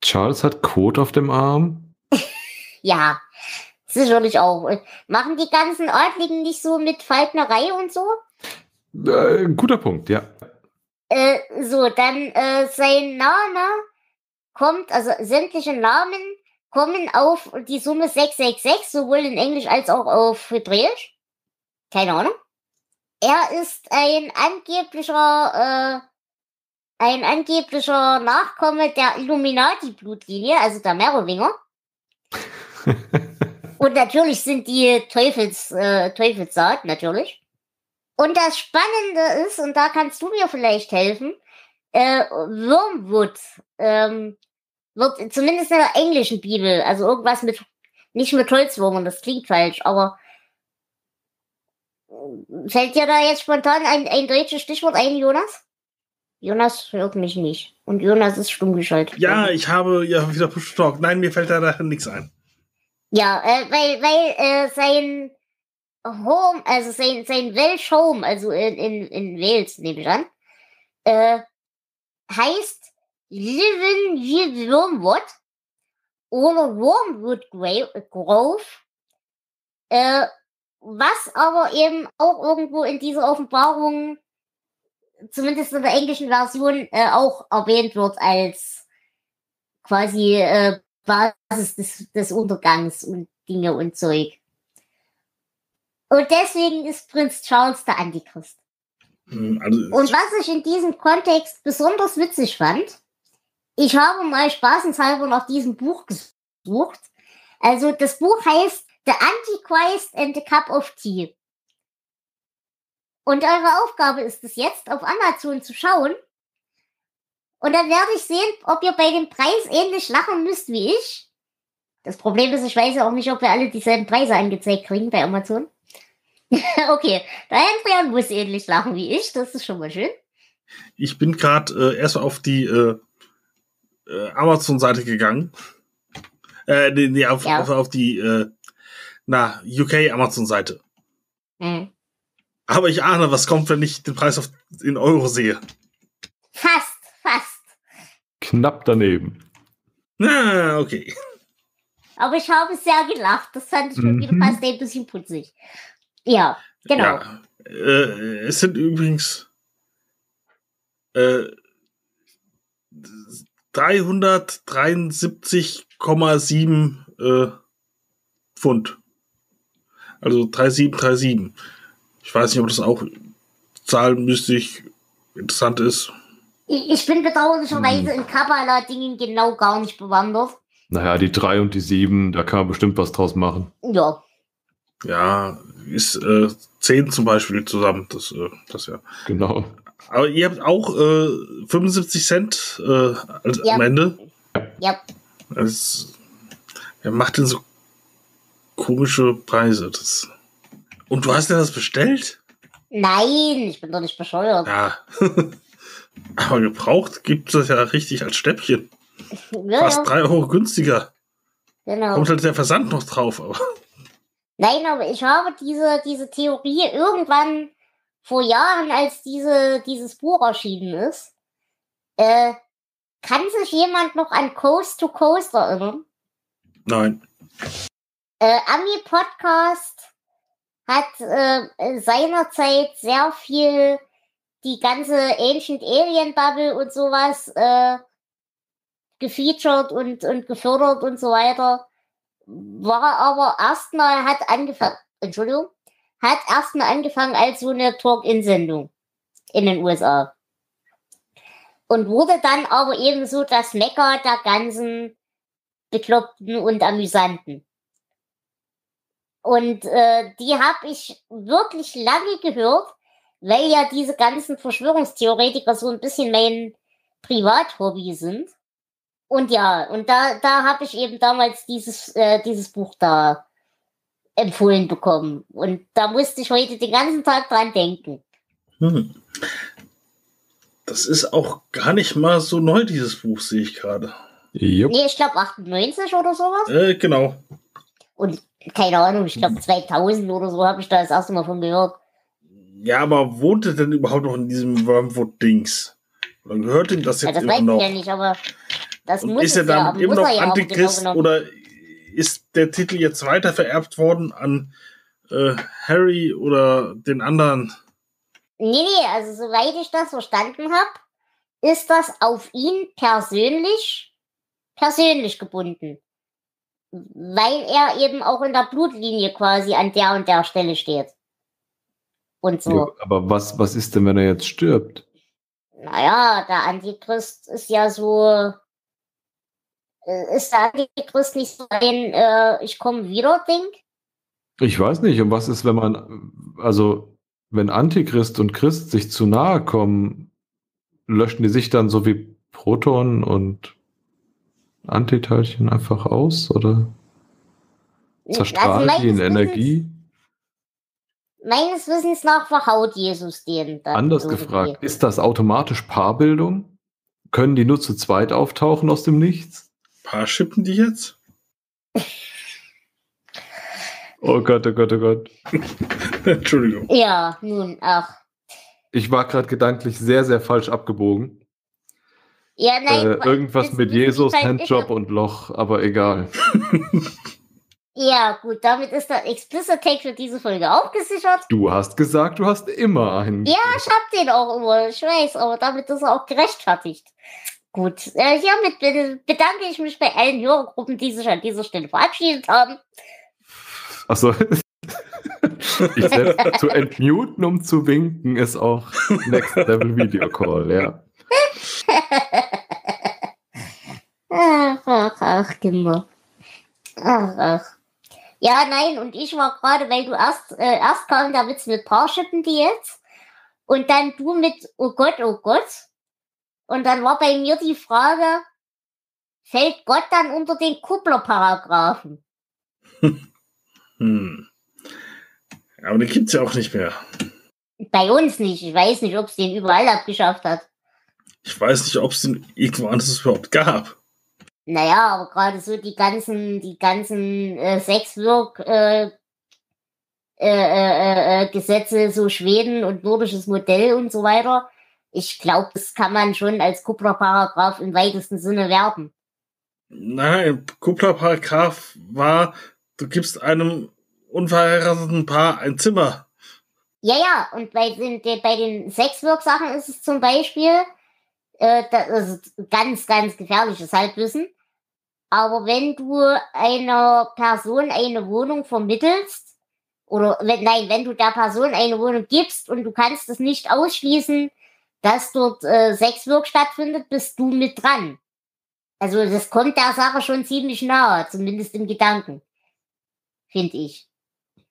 Charles hat Kot auf dem Arm? ja, sicherlich auch. Machen die ganzen Adligen nicht so mit Falknerei und so? Äh, guter Punkt, ja. Äh, so, dann äh, sein Name kommt, also sämtliche Namen kommen auf die Summe 666, sowohl in Englisch als auch auf Hebräisch. Keine Ahnung. Er ist ein angeblicher, äh, ein angeblicher Nachkomme der Illuminati-Blutlinie, also der Merowinger. Und natürlich sind die Teufels, äh, Teufelssaat, natürlich. Und das Spannende ist, und da kannst du mir vielleicht helfen, äh, Wormwood ähm, wird zumindest in der englischen Bibel, also irgendwas mit, nicht mit Holzwurmen, das klingt falsch, aber Fällt dir da jetzt spontan ein, ein deutsches Stichwort ein, Jonas? Jonas hört mich nicht. Und Jonas ist stumm geschaltet. Ja, ich habe ja wieder Push Talk. Nein, mir fällt da nichts ein. Ja, äh, weil, weil äh, sein Home, also sein, sein Welsh Home, also in, in, in Wales, nehme ich an, äh, heißt Living with Wormwood oder Wormwood Grove. Äh, was aber eben auch irgendwo in dieser Offenbarung, zumindest in der englischen Version, äh, auch erwähnt wird als quasi äh, Basis des, des Untergangs und Dinge und Zeug. Und deswegen ist Prinz Charles der Antichrist. Hm, Also, Und was ich in diesem Kontext besonders witzig fand, ich habe mal spaßenshalber nach diesem Buch gesucht. Also das Buch heißt The Antichrist and the Cup of Tea. Und eure Aufgabe ist es jetzt, auf Amazon zu schauen. Und dann werde ich sehen, ob ihr bei dem Preis ähnlich lachen müsst wie ich. Das Problem ist, ich weiß ja auch nicht, ob wir alle dieselben Preise angezeigt kriegen bei Amazon. okay, der Hendrian muss ähnlich lachen wie ich, das ist schon mal schön. ich bin gerade äh, erst auf die äh, äh, Amazon-Seite gegangen. Äh, nee, nee, auf, Ja. auf, auf die äh, na, UK-Amazon-Seite. Hm. Aber ich ahne, was kommt, wenn ich den Preis auf, in Euro sehe. Fast. Knapp daneben. Na, okay. Aber ich habe sehr gelacht. Das fand ich schon wieder Mhm. fast ein bisschen putzig. Ja, genau. Ja. Äh, es sind übrigens äh, 373,7 äh, Pfund. Also 3737. Ich weiß nicht, ob das auch zahlenmüstig interessant ist. Ich, ich bin bedauerlicherweise in Kabbala-Dingen genau gar nicht bewandert. Naja, die 3 und die 7, da kann man bestimmt was draus machen. Ja, Ja, ist äh, 10 zum Beispiel zusammen. Das, äh, das ja. Genau. Aber ihr habt auch äh, 75 Cent äh, als, Ja. am Ende. ja. Das, wer macht denn so komische Preise? Das, und du hast ja das bestellt? Nein, ich bin doch nicht bescheuert. Ja. Aber gebraucht gibt es ja richtig als Stäbchen. Ja, Fast 3 Euro günstiger. genau. Kommt halt der Versand noch drauf. Aber Nein, aber ich habe diese, diese Theorie irgendwann vor Jahren, als diese, dieses Buch erschienen ist, äh, kann sich jemand noch an Coast to Coast erinnern? nein. Äh, Ami Podcast hat äh, seinerzeit sehr viel die ganze Ancient Alien Bubble und sowas äh, gefeatured und, und gefördert und so weiter. War aber erstmal, hat angefangen, Entschuldigung, hat erstmal angefangen als so eine Talk-In-Sendung in den USA. Und wurde dann aber eben so das Mecker der ganzen Bekloppten und Amüsanten. Und äh, die habe ich wirklich lange gehört, weil ja diese ganzen Verschwörungstheoretiker so ein bisschen mein Privathobby sind. Und ja, und da, da habe ich eben damals dieses, äh, dieses Buch da empfohlen bekommen. Und da musste ich heute den ganzen Tag dran denken. Hm. Das ist auch gar nicht mal so neu, dieses Buch, sehe ich gerade. Jupp. Nee, ich glaube 98 oder sowas. Äh, genau. Und keine Ahnung, ich glaube 2000 oder so habe ich da das erste Mal von gehört. Ja, aber wohnt er denn überhaupt noch in diesem Wormwood-Dings? Oder gehört ihm das Ja, jetzt das immer weiß ich noch? ja nicht, aber das Und muss ist er es ja, dann immer noch ja Antichrist genau oder ist der Titel jetzt weiter vererbt worden an äh, Harry oder den anderen? Nee, nee, also soweit ich das verstanden habe, ist das auf ihn persönlich, persönlich gebunden. Weil er eben auch in der Blutlinie quasi an der und der Stelle steht. Und so. Ja, aber was, was ist denn, wenn er jetzt stirbt? Naja, der Antichrist ist ja so. äh, Ist der Antichrist nicht so ein äh, Ich komme wieder Ding? Ich weiß nicht. Und was ist, wenn man, also, wenn Antichrist und Christ sich zu nahe kommen, löschen die sich dann so wie Protonen und Antiteilchen einfach aus? Oder zerstrahlen die in Energie? Meines Wissens nach verhaut Jesus den. dann Anders irgendwie. gefragt, ist das automatisch Paarbildung? Können die nur zu zweit auftauchen aus dem Nichts? Paar schippen die jetzt? Oh Gott, oh Gott, oh Gott. Entschuldigung. Ja, nun, ach. Ich war gerade gedanklich sehr, sehr falsch abgebogen. Ja, nein. Äh, irgendwas mit Jesus, Handjob und Loch, aber egal. Ja, gut, damit ist der Explicit Tag für diese Folge auch gesichert. Du hast gesagt, du hast immer einen. Ja, ich hab den auch immer, ich weiß, aber damit ist er auch gerechtfertigt. Gut, äh, hiermit be- bedanke ich mich bei allen Hörergruppen, die sich an dieser Stelle verabschiedet haben. Achso, Ich selbst zu entmuten, um zu winken, ist auch Next Level Video Call, ja. Ach, ach, ach, Kinder. Ach, ach. Ja, nein, und ich war gerade, weil du erst, äh, erst kam der Witz mit Paarschippen, die jetzt, und dann du mit, oh Gott, oh Gott. Und dann war bei mir die Frage, fällt Gott dann unter den Kupplerparagraphen? Hm. Aber den gibt's ja auch nicht mehr. Bei uns nicht. Ich weiß nicht, ob es den überall abgeschafft hat. Ich weiß nicht, ob es den irgendwo anders überhaupt gab. Naja, aber gerade so die ganzen, die ganzen äh, Sexwirk äh, äh, äh, äh, Gesetze, so Schweden und nordisches Modell und so weiter. Ich glaube, das kann man schon als Kupplerparagraph im weitesten Sinne werben. Nein, Kupplerparagraph war, du gibst einem unverheirateten Paar ein Zimmer. Ja, ja, und bei den, de- bei den Sexwork-Sachen ist es zum Beispiel, äh, das ist ganz, ganz gefährliches Halbwissen. Aber wenn du einer Person eine Wohnung vermittelst, oder wenn, nein, wenn du der Person eine Wohnung gibst und du kannst es nicht ausschließen, dass dort äh, Sexwork stattfindet, bist du mit dran. Also das kommt der Sache schon ziemlich nahe, zumindest im Gedanken. Finde ich.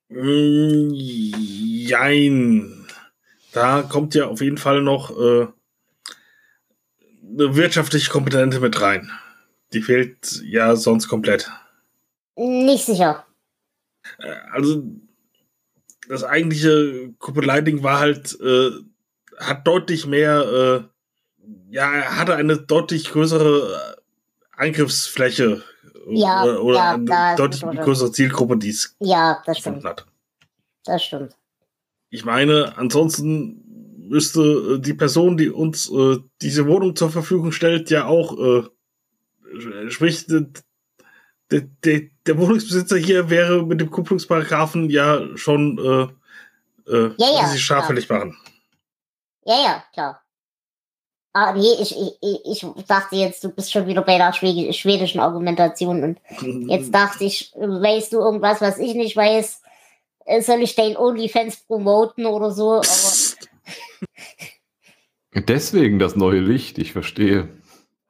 Mm, Jein. Da kommt ja auf jeden Fall noch äh, eine wirtschaftliche Komponente mit rein. Die fehlt ja sonst komplett. Nicht sicher. Äh, Also das eigentliche Kuppeleiding war halt, äh, hat deutlich mehr, äh, ja, er hatte eine deutlich größere äh, Angriffsfläche Ja, oder, oder ja, eine deutlich größere Zielgruppe, die es Ja, das stimmt. hat. Das stimmt. Ich meine, ansonsten müsste äh, die Person, die uns äh, diese Wohnung zur Verfügung stellt, ja auch, äh, sprich, der, der, der, der Wohnungsbesitzer hier wäre mit dem Kupplungsparagraphen ja schon äh, äh, Ja, ja, sich straffällig machen. Ja, ja, klar. Ah, nee, ich, ich, ich dachte jetzt, du bist schon wieder bei der schwedischen Argumentation und jetzt dachte ich, weißt du irgendwas, was ich nicht weiß? Äh, Soll ich dein OnlyFans promoten oder so? Aber Deswegen das neue Licht, ich verstehe.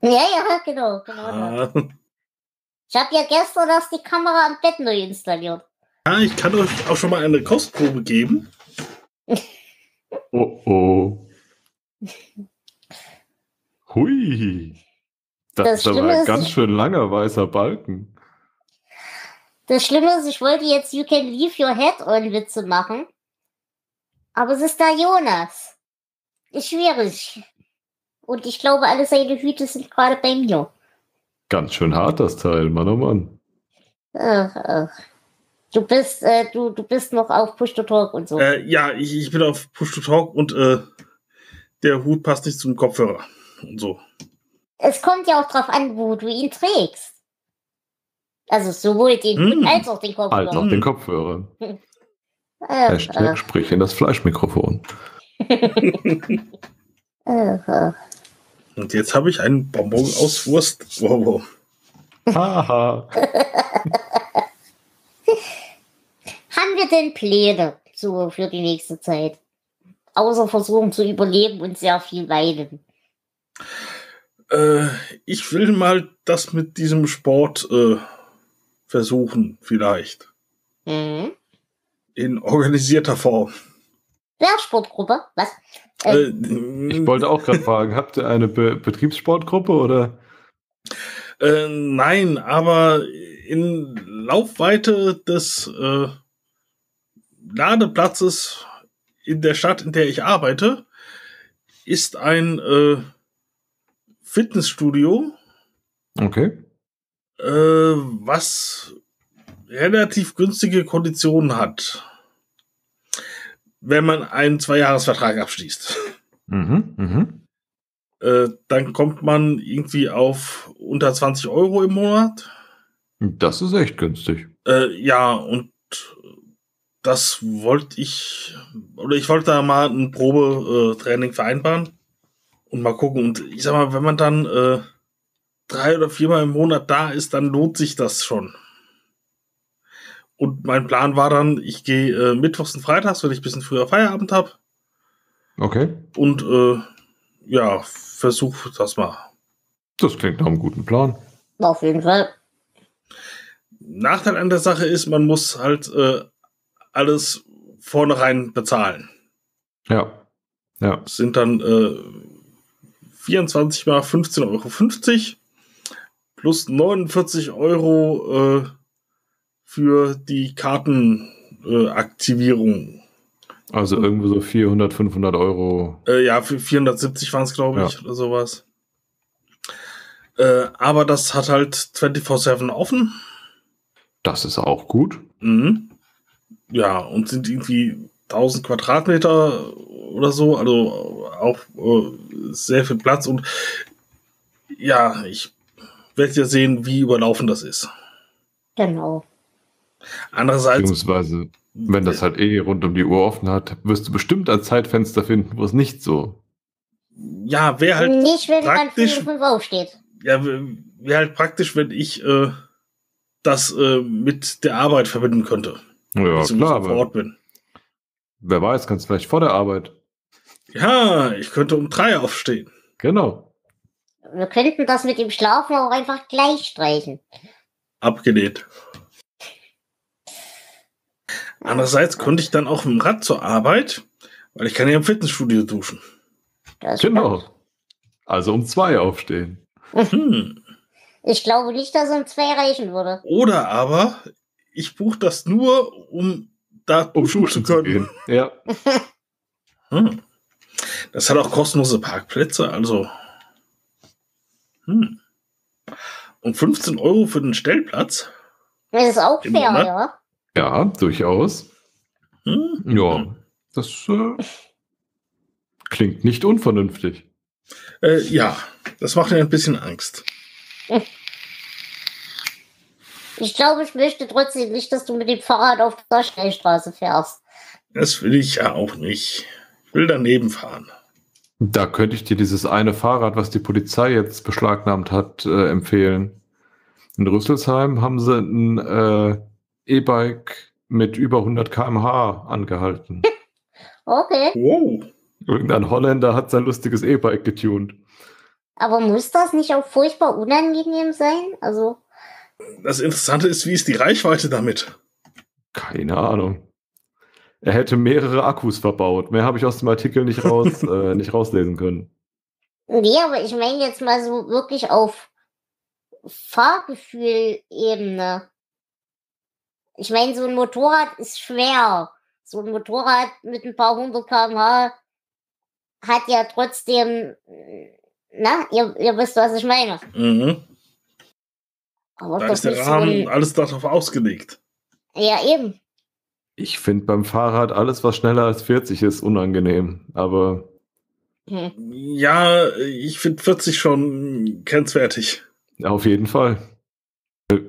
ja, ja, genau, genau. Ah, Ich habe ja gestern erst die Kamera am Bett neu installiert. ja, ich kann euch auch schon mal eine Kostprobe geben. Oh oh. Hui. Das, Das ist aber Schlimme ein ist, ganz schön langer weißer Balken. Das Schlimme ist, ich wollte jetzt You Can Leave Your Head on Witze machen. Aber es ist der Jonas. Ist schwierig. Und ich glaube, alle seine Hüte sind gerade bei mir. Ganz schön hart, das Teil, Mann, oh Mann. Ach, ach. Du bist, äh, du, du bist noch auf Push to Talk und so. Äh, ja, ich, ich bin auf Push to Talk und äh, der Hut passt nicht zum Kopfhörer und so. Es kommt ja auch drauf an, wo du ihn trägst. Also sowohl den Hm. Hut als auch den Kopfhörer. noch den Kopfhörer. Ach, Hashtag sprich in das Fleischmikrofon. Und jetzt habe ich einen Bonbon aus Wurst. Wow, wow. Haha. Haben wir denn Pläne so für die nächste Zeit? Außer versuchen zu überleben und sehr viel weinen. Äh, ich will mal das mit diesem Sport äh, versuchen, vielleicht. Mhm. In organisierter Form. Wehrsportgruppe? Was? Äh, Ich wollte auch gerade fragen, habt ihr eine Be Betriebssportgruppe oder? Äh, nein, aber in Laufweite des äh, Ladeplatzes in der Stadt, in der ich arbeite, ist ein äh, Fitnessstudio, Okay. äh, was relativ günstige Konditionen hat, wenn man einen Zweijahresvertrag abschließt. Mhm, mhm. Äh, dann kommt man irgendwie auf unter 20 Euro im Monat. Das ist echt günstig. Äh, ja, und das wollte ich, oder ich wollte da mal ein Probetraining vereinbaren und mal gucken. Und ich sag mal, wenn man dann äh, drei oder viermal im Monat da ist, dann lohnt sich das schon. Und mein Plan war dann, ich gehe äh, mittwochs und freitags, wenn ich ein bisschen früher Feierabend habe. Okay. Und äh, ja, versuch das mal. Das klingt nach einem guten Plan. Auf jeden Fall. Nachteil an der Sache ist, man muss halt äh, alles vornherein bezahlen. Ja. Ja. Das sind dann äh, 24 mal 15,50 Euro plus 49 Euro äh, für die Kartenaktivierung. Also irgendwo so 400, 500 Euro. Äh, ja, für 470 waren es, glaube ich, Ja. oder sowas. Äh, aber das hat halt 24-7 offen. Das ist auch gut. Mhm. Ja, und sind irgendwie 1000 Quadratmeter oder so, also auch äh, sehr viel Platz und ja, ich werde ja sehen, wie überlaufen das ist. Genau. Andererseits, Beziehungsweise, wenn das halt eh rund um die Uhr offen hat, wirst du bestimmt ein Zeitfenster finden, wo es nicht so. ja, wäre halt, Nicht, wenn man praktisch- 4 5 aufsteht. ja, wäre halt praktisch, wenn ich äh, das äh, mit der Arbeit verbinden könnte. Ja, klar, vor Ort bin. wer weiß, kannst vielleicht vor der Arbeit. Ja, ich könnte um drei aufstehen. Genau. Wir könnten das mit dem Schlafen auch einfach gleich streichen. Abgelehnt. Andererseits konnte ich dann auch mit dem Rad zur Arbeit, weil ich kann ja im Fitnessstudio duschen. Das Genau. Also um zwei aufstehen. Hm. Ich glaube nicht, dass um zwei reichen würde. Oder aber ich buche das nur, um da Um duschen zu gehen. Ja. Hm. Das hat auch kostenlose Parkplätze, also. Hm. Und 15 Euro für den Stellplatz. Das ist auch fair, Monat? ja. Ja, durchaus. Hm. Ja, das äh, klingt nicht unvernünftig. Äh, ja, das macht mir ein bisschen Angst. Ich glaube, ich möchte trotzdem nicht, dass du mit dem Fahrrad auf der Schnellstraße fährst. Das will ich ja auch nicht. Ich will daneben fahren. Da könnte ich dir dieses eine Fahrrad, was die Polizei jetzt beschlagnahmt hat, äh, empfehlen. In Rüsselsheim haben sie ein äh, E-Bike mit über 100 km/h angehalten. Okay. Wow. Irgendein Holländer hat sein lustiges E-Bike getuned. Aber muss das nicht auch furchtbar unangenehm sein? Also, Das Interessante ist, wie ist die Reichweite damit? Keine Ahnung. Er hätte mehrere Akkus verbaut. Mehr habe ich aus dem Artikel nicht, raus, äh, nicht rauslesen können. nee, aber ich meine jetzt mal so wirklich auf Fahrgefühl-Ebene. Ich meine, so ein Motorrad ist schwer. So ein Motorrad mit ein paar hundert km/h hat ja trotzdem, na, ihr, ihr wisst, was ich meine. Mhm. Aber Da das ist der nicht so Rahmen ein, alles darauf ausgelegt. ja, eben. Ich finde beim Fahrrad alles, was schneller als 40 ist, unangenehm. Aber Hm. Ja, ich finde 40 schon grenzwertig. auf jeden Fall.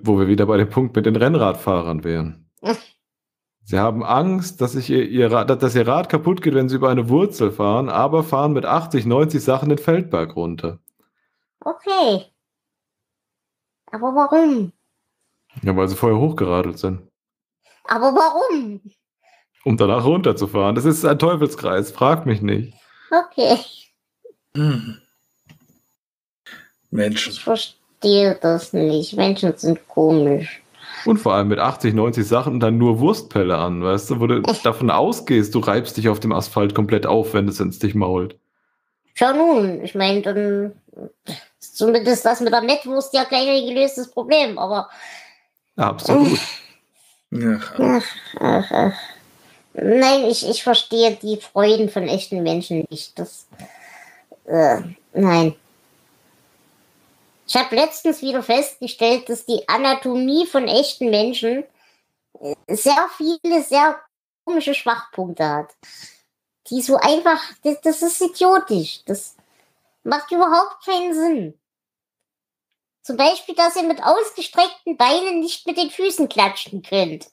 Wo wir wieder bei dem Punkt mit den Rennradfahrern wären. Sie haben Angst, dass, sich ihr, ihr Rad, dass ihr Rad kaputt geht, wenn sie über eine Wurzel fahren, aber fahren mit 80, 90 Sachen den Feldberg runter. Okay. Aber warum? Ja, weil sie vorher hochgeradelt sind. Aber warum? Um danach runterzufahren. Das ist ein Teufelskreis, frag mich nicht. Okay. Hm. Menschen. Ich verstehe das nicht. Menschen sind komisch. Und vor allem mit 80, 90 Sachen dann nur Wurstpelle an, weißt du, wo du davon ausgehst, du reibst dich auf dem Asphalt komplett auf, wenn es ins dich mault. Schau nun, ich meine, dann ist zumindest das mit der Mettwurst ja gleich ein gelöstes Problem, aber Absolut. Ja, ach, ach, ach. nein, ich, ich verstehe die Freuden von echten Menschen nicht. Das, äh, nein. Ich habe letztens wieder festgestellt, dass die Anatomie von echten Menschen äh, sehr viele, sehr komische Schwachpunkte hat. Die so einfach, das, das ist idiotisch. Das macht überhaupt keinen Sinn. Zum Beispiel, dass ihr mit ausgestreckten Beinen nicht mit den Füßen klatschen könnt.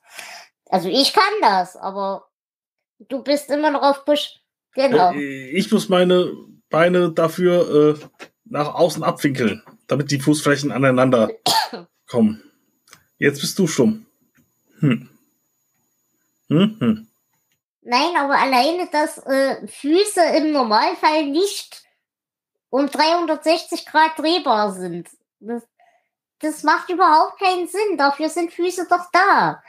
Also ich kann das, aber du bist immer noch auf Busch. Genau. Äh, Ich muss meine Beine dafür äh, nach außen abwinkeln, damit die Fußflächen aneinander kommen. Jetzt bist du stumm. Hm. Mhm. Nein, aber alleine, dass äh, Füße im Normalfall nicht um 360 Grad drehbar sind. Das, das macht überhaupt keinen Sinn. Dafür sind Füße doch da.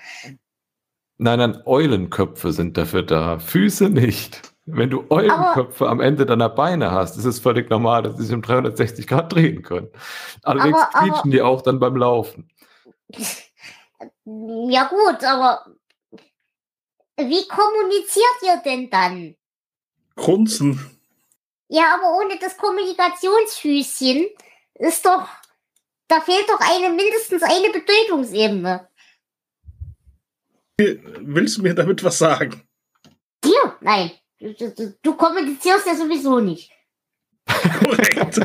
Nein, nein, Eulenköpfe sind dafür da. Füße nicht. Wenn du Eulenköpfe am Ende deiner Beine hast, ist es völlig normal, dass sie sich um 360 Grad drehen können. Allerdings Aber- aber- quietschen die auch dann beim Laufen. Ja gut, aber wie kommuniziert ihr denn dann? Grunzen. Ja, aber ohne das Kommunikationsfüßchen ist doch, da fehlt doch eine, mindestens eine Bedeutungsebene. Willst du mir damit was sagen? Dir? Nein. Du, kommunizierst ja sowieso nicht. Korrekt.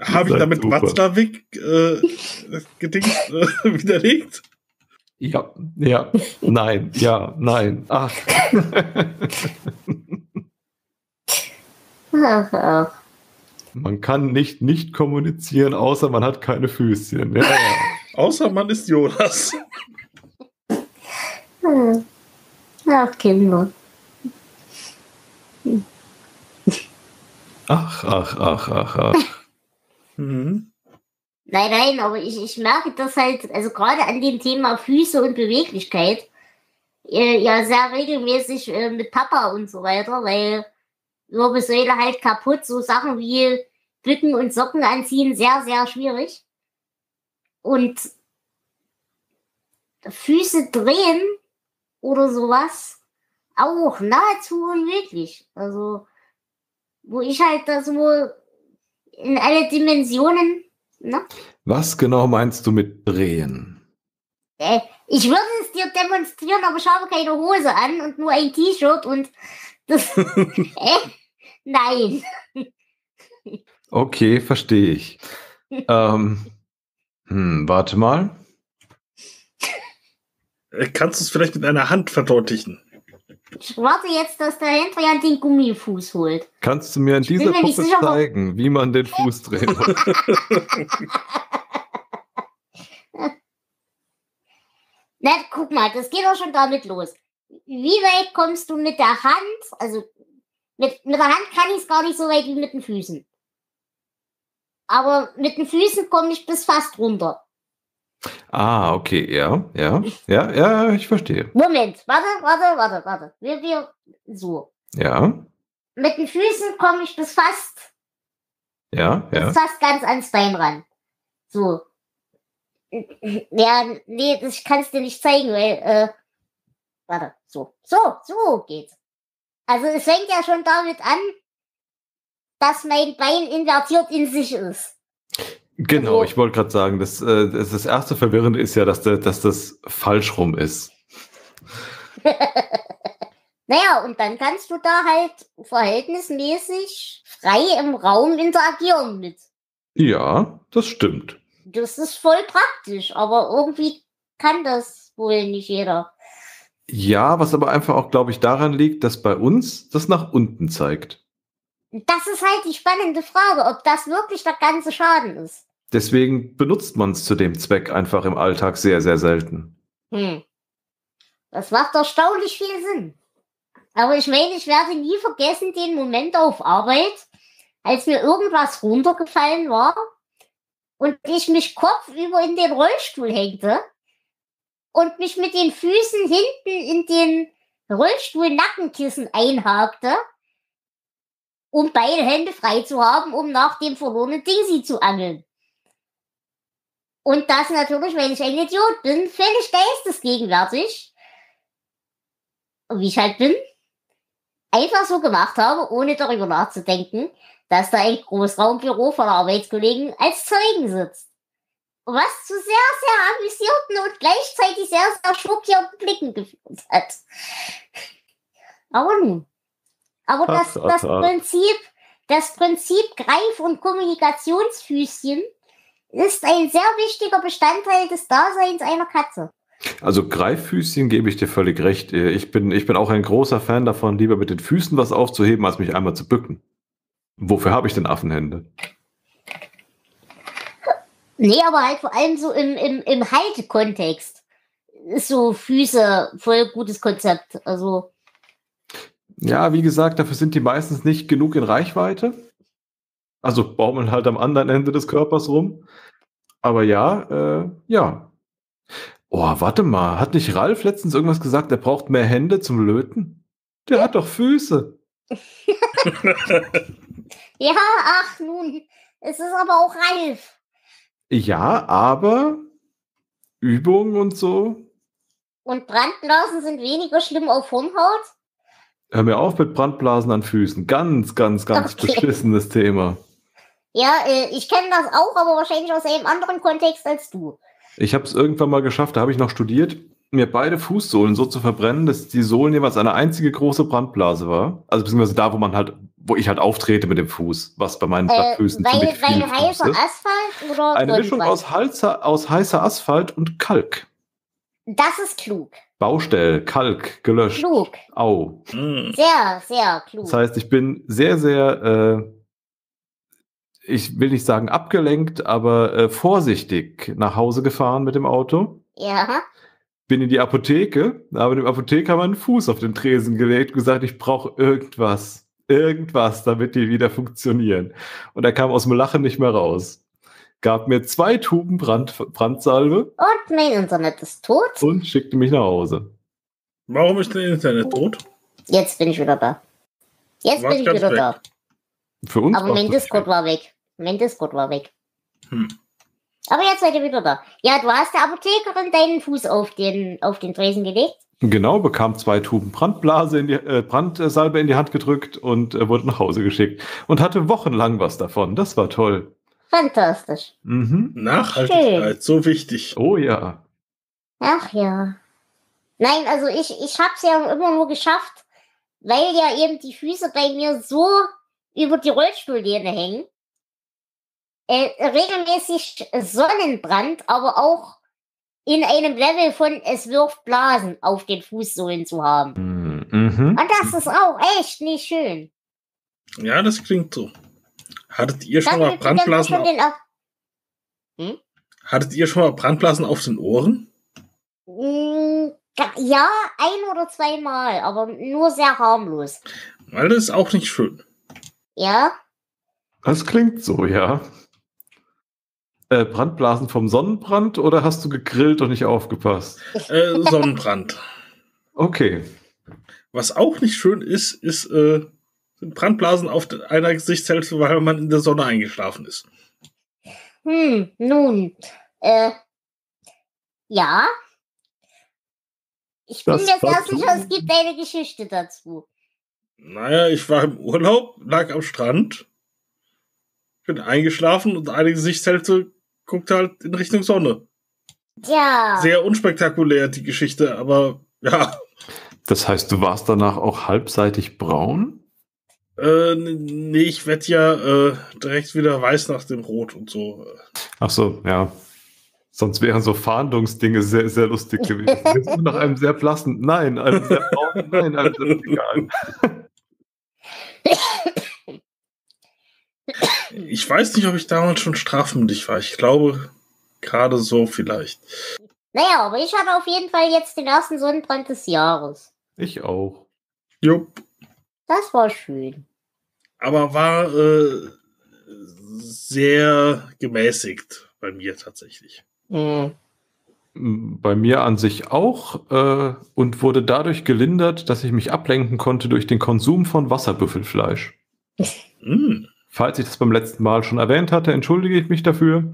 Habe ich damit. Watzlawick äh, gedingt, äh, widerlegt? ja, ja, nein, ja, nein. Ach. Ach, ach. Man kann nicht nicht kommunizieren, außer man hat keine Füßchen. Ja, ja. Außer man ist Jonas. Hm. Ach, Kinder. Ach, ach, ach, ach, ach. Mhm. Nein, nein, aber ich, ich merke das halt, also gerade an dem Thema Füße und Beweglichkeit, äh, ja sehr regelmäßig äh, mit Papa und so weiter, weil Wirbelsäule halt kaputt, so Sachen wie Bücken und Socken anziehen, sehr, sehr schwierig. Und Füße drehen oder sowas auch nahezu unmöglich. Also, wo ich halt da so in alle Dimensionen, ne? Was genau meinst du mit drehen? Äh, ich würde es dir demonstrieren, aber ich habe keine Hose an und nur ein T-Shirt und das. äh, nein. Okay, verstehe ich. ähm, hm, warte mal. Äh, Kannst du es vielleicht mit einer Hand verdeutlichen? Ich warte jetzt, dass der Hendrian den Gummifuß holt. Kannst du mir an dieser Puppe sicher, zeigen, wie man den Fuß dreht? Na, guck mal, das geht doch schon damit los. Wie weit kommst du mit der Hand? Also, mit, mit der Hand kann ich es gar nicht so weit wie mit den Füßen. Aber mit den Füßen komme ich bis fast runter. Ah, okay, ja, ja, ja, ja, ich verstehe. Moment, warte, warte, warte, warte. Wir, wir, so. Ja, Mit den Füßen komme ich bis fast ja, ja. Ist fast ganz ans Bein ran. So. Ja, nee, das, ich kann es dir nicht zeigen, weil, äh, warte, so, so, so geht's. Also es fängt ja schon damit an, dass mein Bein invertiert in sich ist. Genau, Also- ich wollte gerade sagen, das, äh, das, das erste Verwirrende ist ja, dass, dass das falsch rum ist. Naja, und dann kannst du da halt verhältnismäßig frei im Raum interagieren mit. Ja, das stimmt. Das ist voll praktisch, aber irgendwie kann das wohl nicht jeder. Ja, was aber einfach auch, glaube ich, daran liegt, dass bei uns das nach unten zeigt. Das ist halt die spannende Frage, ob das wirklich der ganze Schaden ist. Deswegen benutzt man es zu dem Zweck einfach im Alltag sehr, sehr selten. Hm. Das macht erstaunlich viel Sinn. Aber ich meine, ich werde nie vergessen den Moment auf Arbeit, als mir irgendwas runtergefallen war und ich mich kopfüber in den Rollstuhl hängte und mich mit den Füßen hinten in den Rollstuhl-Nackenkissen einhakte, um beide Hände frei zu haben, um nach dem verlorenen Dingsi zu angeln. Und das natürlich, wenn ich ein Idiot bin, völlig geistesgegenwärtig, wie ich halt bin, einfach so gemacht habe, ohne darüber nachzudenken, dass da ein Großraumbüro von Arbeitskollegen als Zeugen sitzt. Was zu sehr, sehr amüsierten und gleichzeitig sehr, sehr schockierten Blicken geführt hat. Aber nun. Aber das, das. Prinzip, das Prinzip Greif- und Kommunikationsfüßchen ist ein sehr wichtiger Bestandteil des Daseins einer Katze. Also Greiffüßchen gebe ich dir völlig recht. Ich bin, ich bin auch ein großer Fan davon, lieber mit den Füßen was aufzuheben, als mich einmal zu bücken. Wofür habe ich denn Affenhände? Nee, aber halt vor allem so im, im, im Haltekontext ist so Füße voll gutes Konzept. Also, Ja, wie gesagt, dafür sind die meistens nicht genug in Reichweite. Also baumeln halt am anderen Ende des Körpers rum. Aber ja, äh, ja. Oh, warte mal, hat nicht Ralf letztens irgendwas gesagt, er braucht mehr Hände zum Löten? Der hat doch Füße. ja, ach nun, es ist aber auch Ralf. Ja, aber Übungen und so. Und Brandblasen sind weniger schlimm auf Hornhaut? Hör mir auf mit Brandblasen an Füßen. Ganz, ganz, ganz Okay. beschissenes Thema. Ja, äh, ich kenne das auch, aber wahrscheinlich aus einem anderen Kontext als du. Ich habe es irgendwann mal geschafft, da habe ich noch studiert, mir beide Fußsohlen so zu verbrennen, dass die Sohlen jeweils eine einzige große Brandblase war. Also beziehungsweise da, wo man halt, wo ich halt auftrete mit dem Fuß, was bei meinen Äh, Plattfüßen weil, ziemlich viel weil Fuß heißer ist. Asphalt oder Eine Mischung Sonnenbrand? aus, Halzer, aus heißer Asphalt und Kalk. Das ist klug. Baustell, Kalk, gelöscht. Klug. Au. Hm. Sehr, sehr klug. Das heißt, ich bin sehr, sehr, äh, ich will nicht sagen abgelenkt, aber äh, vorsichtig nach Hause gefahren mit dem Auto. ja. Bin in die Apotheke, habe dem Apotheker meinen Fuß auf den Tresen gelegt und gesagt, ich brauche irgendwas. Irgendwas, damit die wieder funktionieren. Und er kam aus dem Lachen nicht mehr raus. Gab mir zwei Tuben Brand, Brandsalbe Und mein Internet ist tot. und schickte mich nach Hause. Warum ist dein Internet tot? Jetzt bin ich wieder da. Jetzt bin ich wieder weg. da. Für uns Aber mein Discord weg. war weg. Mein Discord war weg. Hm. Aber jetzt seid ihr wieder da. Ja, du hast der Apothekerin deinen Fuß auf den, auf den Tresen gelegt. Genau, bekam zwei Tuben Brandblase in die, äh, Brandsalbe in die Hand gedrückt und äh, wurde nach Hause geschickt. Und hatte wochenlang was davon. Das war toll. Fantastisch. Mhm. Nachhaltigkeit, so wichtig. Oh ja. Ach ja. Nein, also ich, ich hab's ja immer nur geschafft, weil ja eben die Füße bei mir so über die Rollstuhllehne hängen. Äh, regelmäßig Sonnenbrand, aber auch in einem Level von es wirft Blasen auf den Fußsohlen zu haben. Mhm. Und das ist auch echt nicht schön. Ja, das klingt so. Hattet ihr schon Dann mal Brandblasen? schon Auf, den Ab- hattet ihr schon mal Brandblasen auf den Ohren? Mm, Ja, ein oder zweimal, aber nur sehr harmlos. Weil das ist auch nicht schön. Ja, Das klingt so, ja. Äh, Brandblasen vom Sonnenbrand oder hast du gegrillt und nicht aufgepasst? Äh, Sonnenbrand. Okay. Was auch nicht schön ist, ist äh, sind Brandblasen auf einer Gesichtshälfte, weil man in der Sonne eingeschlafen ist. hm, nun, äh, ja. Ich bin Das mir sehr dazu? sicher, es gibt eine Geschichte dazu. Naja, ich war im Urlaub, lag am Strand, bin eingeschlafen und eine Gesichtshälfte guckte halt in Richtung Sonne. Tja, Sehr unspektakulär, die Geschichte, aber ja. Das heißt, du warst danach auch halbseitig braun? Äh, nee, ich werd ja äh, direkt wieder weiß nach dem Rot und so. Ach so, ja. Sonst wären so Fahndungsdinge sehr, sehr lustig gewesen. Suchen nach einem sehr blassen, nein, einem sehr braunen, nein, einem sehr egal. Ich weiß nicht, ob ich damals schon strafmündig war. Ich glaube, gerade so vielleicht. naja, aber ich hatte auf jeden Fall jetzt den ersten Sonnenbrand des Jahres. Ich auch. Jupp. Das war schön. Aber war äh, sehr gemäßigt bei mir tatsächlich. Hm. Bei mir an sich auch äh, und wurde dadurch gelindert, dass ich mich ablenken konnte durch den Konsum von Wasserbüffelfleisch. Hm. Falls ich das beim letzten Mal schon erwähnt hatte, entschuldige ich mich dafür.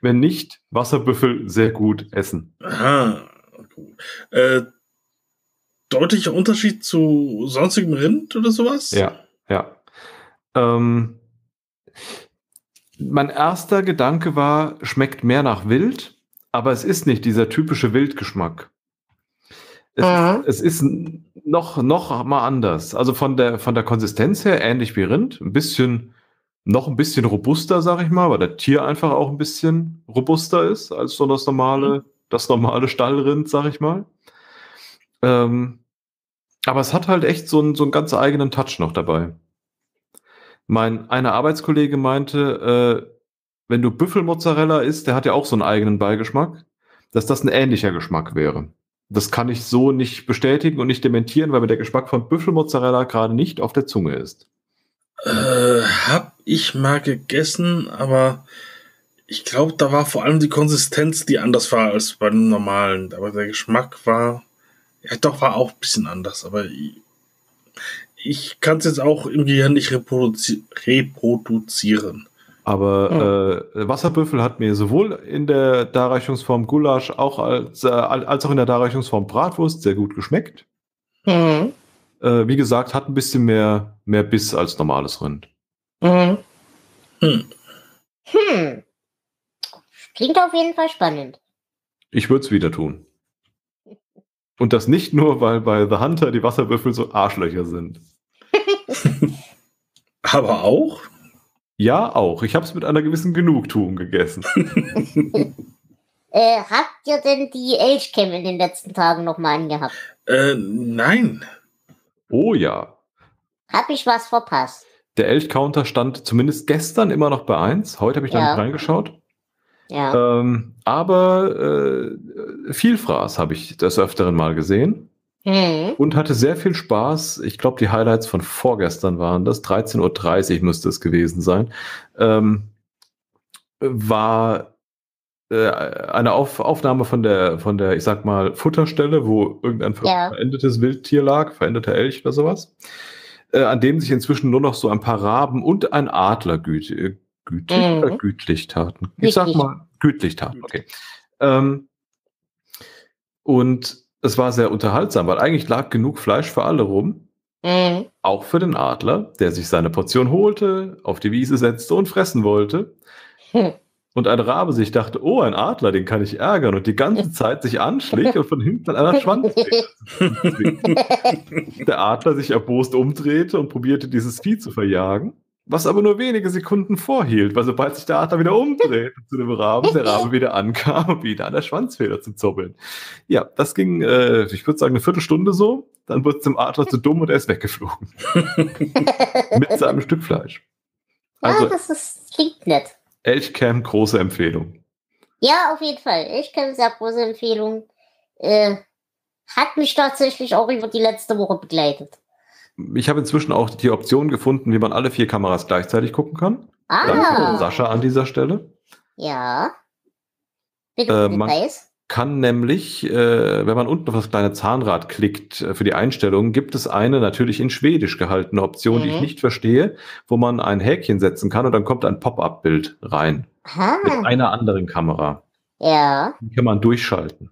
Wenn nicht, Wasserbüffel sehr gut essen. Aha. Äh, deutlicher Unterschied zu sonstigem Rind oder sowas? Ja, ja. Ähm, mein erster Gedanke war, schmeckt mehr nach Wild, aber es ist nicht dieser typische Wildgeschmack. Es, Mhm. es ist noch, noch mal anders. Also von der, von der Konsistenz her ähnlich wie Rind, ein bisschen, noch ein bisschen robuster, sag ich mal, weil der Tier einfach auch ein bisschen robuster ist als so das normale, das normale Stallrind, sag ich mal. Ähm, aber es hat halt echt so einen, so einen ganz eigenen Touch noch dabei. Mein einer Arbeitskollege meinte, äh, wenn du Büffelmozzarella isst, der hat ja auch so einen eigenen Beigeschmack, dass das ein ähnlicher Geschmack wäre. Das kann ich so nicht bestätigen und nicht dementieren, weil mir der Geschmack von Büffelmozzarella gerade nicht auf der Zunge ist. Äh, hab ich mal gegessen, aber ich glaube, da war vor allem die Konsistenz, die anders war als bei den normalen. Aber der Geschmack war, ja doch, war auch ein bisschen anders. Aber ich, ich kann es jetzt auch im Gehirn nicht reproduzi reproduzieren. Aber äh, Wasserbüffel hat mir sowohl in der Darreichungsform Gulasch auch als, äh, als auch in der Darreichungsform Bratwurst sehr gut geschmeckt. Mhm. Äh, wie gesagt, hat ein bisschen mehr, mehr Biss als normales Rind. Mhm. Hm. Hm. Klingt auf jeden Fall spannend. Ich würde es wieder tun. Und das nicht nur, weil bei The Hunter die Wasserbüffel so Arschlöcher sind. Aber auch? Ja, auch. Ich habe es mit einer gewissen Genugtuung gegessen. Äh, habt ihr denn die Elchcam in den letzten Tagen nochmal angehabt? Äh, nein. Oh ja. Hab ich was verpasst? Der Elch-Counter stand zumindest gestern immer noch bei 1. Heute habe ich da Ja. nicht reingeschaut. Ja. Ähm, aber äh, Vielfraß habe ich des Öfteren mal gesehen Hm. und hatte sehr viel Spaß. Ich glaube, die Highlights von vorgestern waren das. 13.30 Uhr müsste es gewesen sein. Ähm, war äh, eine Auf Aufnahme von der, von der, ich sag mal, Futterstelle, wo irgendein Ja. verendetes Wildtier lag, verendeter Elch oder sowas, äh, an dem sich inzwischen nur noch so ein paar Raben und ein Adler güt äh, gütlich Mhm. oder gütlich taten. Ich sag Gütlich. mal, gütlich taten, okay. Ähm, und es war sehr unterhaltsam, weil eigentlich lag genug Fleisch für alle rum. Hm. Auch für den Adler, der sich seine Portion holte, auf die Wiese setzte und fressen wollte. Hm. Und ein Rabe sich dachte, oh, ein Adler, den kann ich ärgern. Und die ganze Zeit sich anschlich und von hinten an einer Schwanz. Der Adler sich erbost umdrehte und probierte, dieses Vieh zu verjagen. Was aber nur wenige Sekunden vorhielt, weil sobald sich der Adler wieder umdrehte zu dem Raben, der Rabe wieder ankam und wieder an der Schwanzfeder zu zoppeln. Ja, das ging, äh, ich würde sagen, eine Viertelstunde so. Dann wurde es dem Adler zu dumm und er ist weggeflogen. Mit seinem Stück Fleisch. ah, Also, das ist, klingt nett. Elchcam, große Empfehlung. Ja, auf jeden Fall. Ich kenne sehr große Empfehlung. Äh, hat mich tatsächlich auch über die letzte Woche begleitet. Ich habe inzwischen auch die Option gefunden, wie man alle vier Kameras gleichzeitig gucken kann. Danke Ah, Sascha an dieser Stelle. ja. Äh, man- kann nämlich, äh, wenn man unten auf das kleine Zahnrad klickt äh, für die Einstellungen, gibt es eine natürlich in Schwedisch gehaltene Option, die ich Mhm. nicht verstehe, wo man ein Häkchen setzen kann und dann kommt ein Pop-up-Bild rein mit Aha. einer anderen Kamera. Ja. Die kann man durchschalten.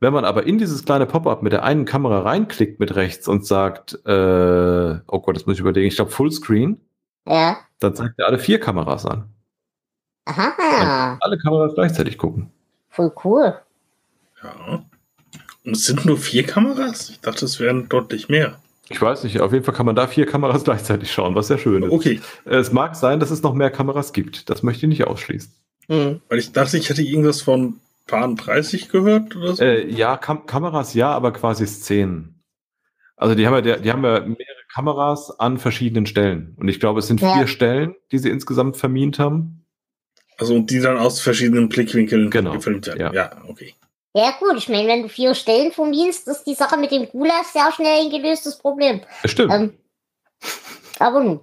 Wenn man aber in dieses kleine Pop-up mit der einen Kamera reinklickt mit rechts und sagt, äh, oh Gott, das muss ich überlegen, ich glaube Fullscreen, Ja. dann zeigt er alle vier Kameras an. Aha. Alle Kameras gleichzeitig gucken. Voll cool. Ja. Und es sind nur vier Kameras? Ich dachte, es wären deutlich mehr. Ich weiß nicht, auf jeden Fall kann man da vier Kameras gleichzeitig schauen, was sehr schön ist. Okay, Es mag sein, dass es noch mehr Kameras gibt. Das möchte ich nicht ausschließen. Hm. weil ich dachte, ich hätte irgendwas von Paar 30 gehört oder so. Äh, ja, Kam Kameras ja, aber quasi Szenen. Also die haben, ja, die haben ja mehrere Kameras an verschiedenen Stellen. Und ich glaube, es sind Ja. vier Stellen, die sie insgesamt vermint haben. Also und die dann aus verschiedenen Blickwinkeln Genau, gefilmt werden. ja. Ja, okay. Ja gut, ich meine, wenn du vier Stellen vermienst, ist die Sache mit dem Gulasch sehr schnell ein gelöstes Problem. Stimmt. Ähm, aber nun.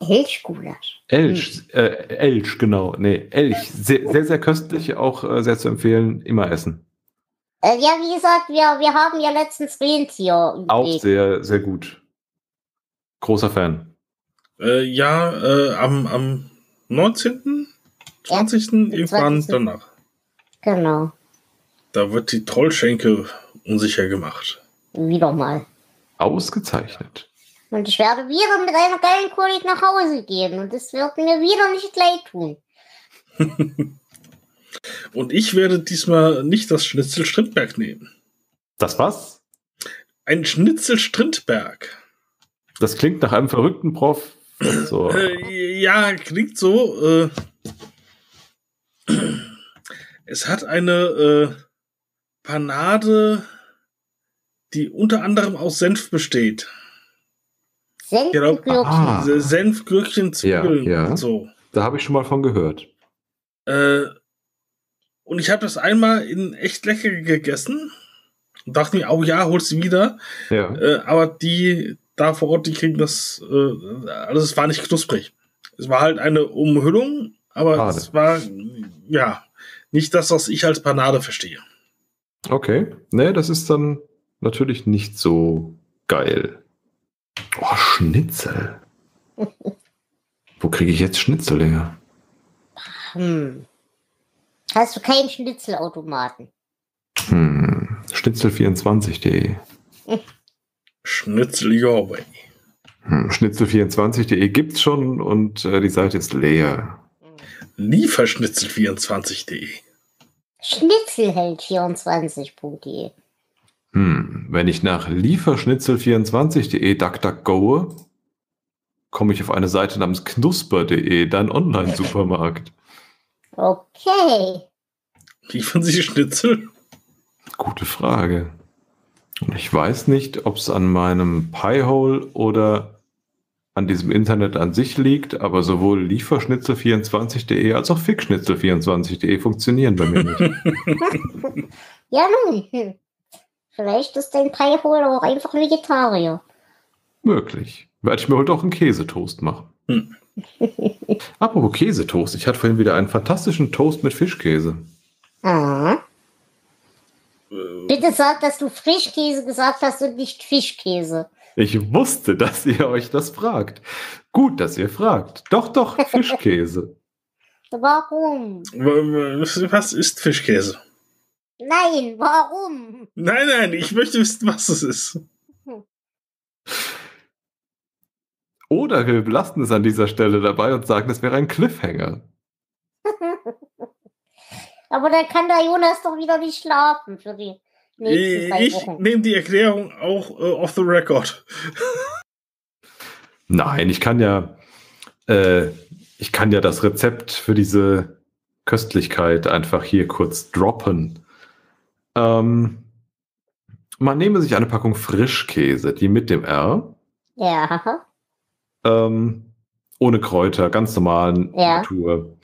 Elchgulasch. Elch, äh, Elch, genau. Nee, Elch. Sehr, sehr, sehr köstlich, auch äh, sehr zu empfehlen. Immer essen. Äh, ja, wie gesagt, wir, wir haben ja letztens Rentier Auch überlegt. sehr, sehr gut. Großer Fan. Äh, ja, äh, am, am 19., 20. irgendwann 20.. danach. Genau. Da wird die Trollschenke unsicher gemacht. Wieder mal. Ausgezeichnet. Und ich werde wieder mit einer geilen Kolik nach Hause gehen. Und es wird mir wieder nicht leid tun. Und ich werde diesmal nicht das Schnitzel Strindberg nehmen. Das was? Ein Schnitzel Strindberg. Das klingt nach einem verrückten Prof. So. Ja, klingt so. Äh, es hat eine äh, Panade, die unter anderem aus Senf besteht. Senfgürkchen. Ah. Senf, Gürkchen, Zwiebeln Ja, ja. und so. Da habe ich schon mal von gehört. Äh, und ich habe das einmal in echt lecker gegessen und dachte mir, oh ja, holst du wieder. Ja. Äh, aber die da vor Ort, die kriegen das, äh, also es war nicht knusprig. Es war halt eine Umhüllung, aber Schade. es war, ja, nicht das, was ich als Panade verstehe. Okay. Nee, das ist dann natürlich nicht so geil. Oh, Schnitzel. Wo kriege ich jetzt Schnitzel her? Hm. Hast du keinen Schnitzelautomaten? Hm. Schnitzel24.de. Schnitzel your way. Hm. Schnitzel24.de gibt's schon und äh, die Seite ist leer. Lieferschnitzel24.de. Schnitzelheld24.de. Hm. Wenn ich nach Lieferschnitzel24.de DuckDuckGoe, komme ich auf eine Seite namens knusper.de, dein Online-Supermarkt. Okay. Liefern Sie Schnitzel? Gute Frage. Und ich weiß nicht, ob es an meinem Piehole oder an diesem Internet an sich liegt, aber sowohl Lieferschnitzel24.de als auch Fickschnitzel24.de funktionieren bei mir nicht. Ja, nun. Vielleicht ist dein Piehole auch einfach Vegetarier. Möglich. Werde ich mir heute auch einen Käsetoast machen. Hm. Apropos Käsetoast, ich hatte vorhin wieder einen fantastischen Toast mit Fischkäse. Ah. Äh, Bitte sag, dass du Frischkäse gesagt hast und nicht Fischkäse. Ich wusste, dass ihr euch das fragt. Gut, dass ihr fragt. Doch, doch, Fischkäse. Warum? Was ist Fischkäse? Nein, warum? Nein, nein, ich möchte wissen, was es ist. Oder wir belasten es an dieser Stelle dabei und sagen, es wäre ein Cliffhanger. Aber dann kann der Jonas doch wieder nicht schlafen für die nächsten zwei Ich Wochen. nehme die Erklärung auch äh, off the record. Nein, ich kann ja, äh, ich kann ja das Rezept für diese Köstlichkeit einfach hier kurz droppen. Ähm, man nehme sich eine Packung Frischkäse, die mit dem R, Ja. ähm, ohne Kräuter, ganz normalen Ja. Natur.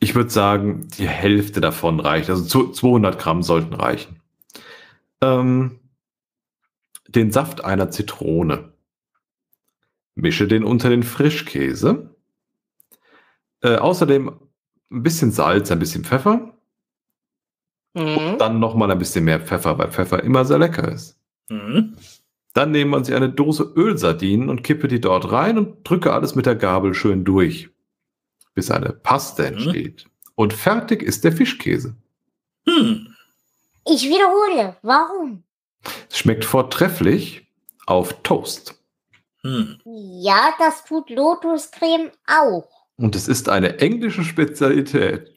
Ich würde sagen, die Hälfte davon reicht. Also zu- 200 Gramm sollten reichen. Ähm, den Saft einer Zitrone. Mische den unter den Frischkäse. Äh, außerdem ein bisschen Salz, ein bisschen Pfeffer. Mhm. Dann nochmal ein bisschen mehr Pfeffer, weil Pfeffer immer sehr lecker ist. Mhm. Dann nehme man sich eine Dose Ölsardinen und kippe die dort rein und drücke alles mit der Gabel schön durch, bis eine Paste entsteht. Und fertig ist der Fischkäse. Hm. Ich wiederhole, warum? Es schmeckt vortrefflich auf Toast. Hm. Ja, das tut Lotuscreme auch. Und es ist eine englische Spezialität.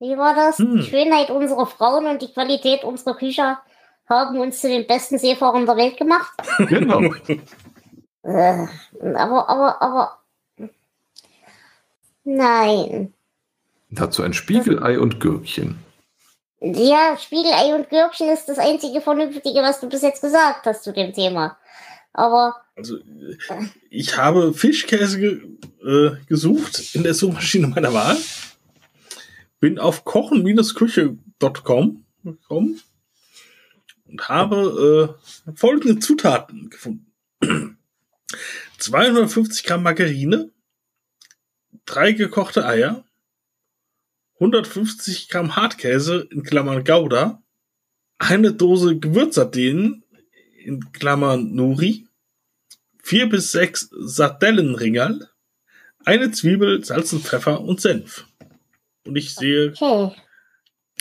Wie war das? Hm. Die Schönheit unserer Frauen und die Qualität unserer Küche haben uns zu den besten Seefahrern der Welt gemacht. Genau. Äh, aber, aber, aber. Nein. Dazu ein Spiegelei und Gürkchen. Ja, Spiegelei und Gürkchen ist das einzige Vernünftige, was du bis jetzt gesagt hast zu dem Thema. Aber, Also, ich habe Fischkäse ge äh, gesucht in der Suchmaschine meiner Wahl. Bin auf kochen-küche.com gekommen und habe äh, folgende Zutaten gefunden. 250 Gramm Margarine, drei gekochte Eier, 150 Gramm Hartkäse in Klammern Gouda, eine Dose Gewürzsardinen in Klammern Nuri, vier bis sechs Sardellenringerl, eine Zwiebel, Salz und Pfeffer und Senf. Und ich sehe, okay.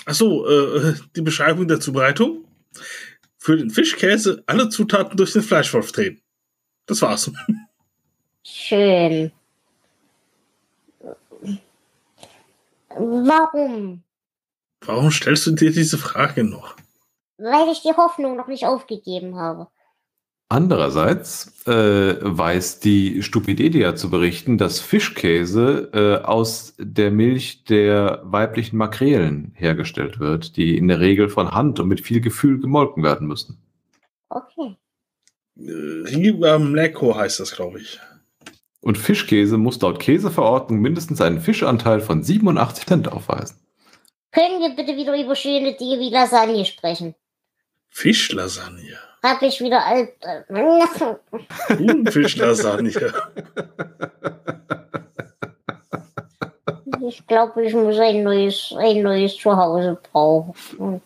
achso, äh, die Beschreibung der Zubereitung. Für den Fischkäse alle Zutaten durch den Fleischwolf drehen. Das war's. Schön. Warum? Warum stellst du dir diese Frage noch? Weil ich die Hoffnung noch nicht aufgegeben habe. Andererseits äh, weiß die Stupidedia zu berichten, dass Fischkäse äh, aus der Milch der weiblichen Makrelen hergestellt wird, die in der Regel von Hand und mit viel Gefühl gemolken werden müssen. Okay. Äh, Riva Mleko heißt das, glaube ich. Und Fischkäse muss laut Käseverordnung mindestens einen Fischanteil von 87 Cent aufweisen. Können wir bitte wieder über schöne Dinge wie Lasagne sprechen? Fischlasagne. Hab ich wieder alt. Äh, Thunfischlasagne. Ich glaube, ich muss ein neues, ein neues Zuhause brauchen.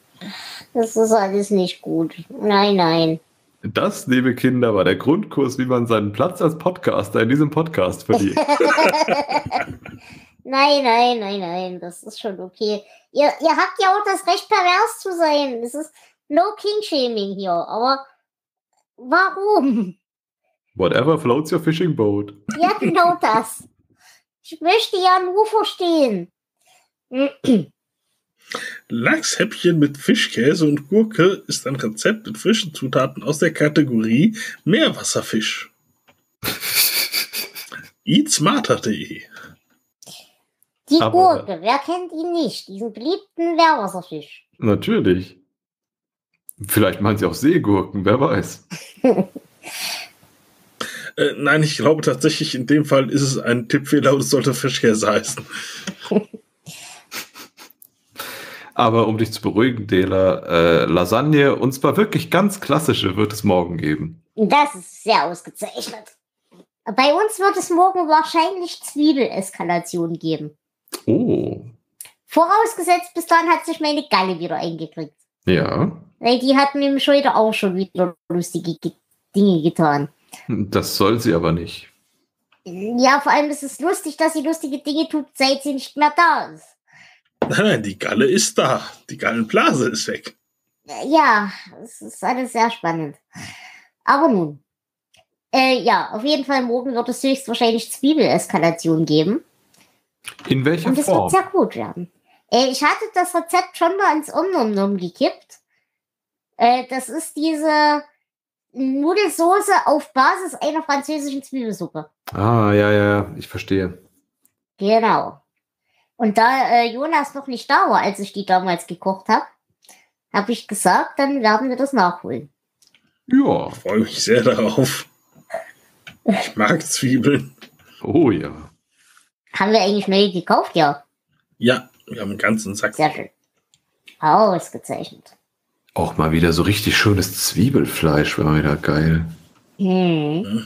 Das ist alles nicht gut. Nein, nein. Das, liebe Kinder, war der Grundkurs, wie man seinen Platz als Podcaster in diesem Podcast verdient. Nein, nein, nein, nein. Das ist schon okay. Ihr, ihr habt ja auch das Recht, pervers zu sein. Es ist no King-Shaming hier. Aber warum? Whatever floats your fishing boat. Ja, genau das. Ich möchte ja nur verstehen. Lachshäppchen mit Fischkäse und Gurke ist ein Rezept mit frischen Zutaten aus der Kategorie Meerwasserfisch. eatsmarter.de Die Aber- Gurke, wer kennt ihn nicht? Diesen beliebten Meerwasserfisch. Natürlich. Vielleicht meinen sie auch Seegurken, wer weiß. Äh, nein, ich glaube tatsächlich, in dem Fall ist es ein Tippfehler und es sollte Fischkäse heißen. Aber um dich zu beruhigen, Dela, äh, Lasagne, und zwar wirklich ganz klassische, wird es morgen geben. Das ist sehr ausgezeichnet. Bei uns wird es morgen wahrscheinlich Zwiebeleskalation geben. Oh. Vorausgesetzt, bis dahin hat sich meine Galle wieder eingekriegt. Ja, Weil die hat mir heute auch schon wieder lustige Ge Dinge getan. das soll sie aber nicht. Ja, vor allem ist es lustig, dass sie lustige Dinge tut, seit sie nicht mehr da ist. Nein, nein, die Galle ist da. Die Gallenblase ist weg. Ja, es ist alles sehr spannend. Aber nun. Äh, ja, auf jeden Fall morgen wird es höchstwahrscheinlich Zwiebeleskalation geben. In welcher Und es wird Form? sehr gut werden. Äh, ich hatte das Rezept schon mal ins Omnom gekippt. Äh, das ist diese Nudelsoße auf Basis einer französischen Zwiebelsuppe. Ah, ja, ja, ja, ich verstehe. Genau. Und da äh, Jonas noch nicht da war, als ich die damals gekocht habe, habe ich gesagt, dann werden wir das nachholen. Ja, Ich freue mich sehr darauf. Ich mag Zwiebeln. oh ja. Haben wir eigentlich neue gekauft? Ja, Ja, wir haben einen ganzen Sack. sehr schön. Ausgezeichnet. Auch mal wieder so richtig schönes Zwiebelfleisch war wieder geil. Hm.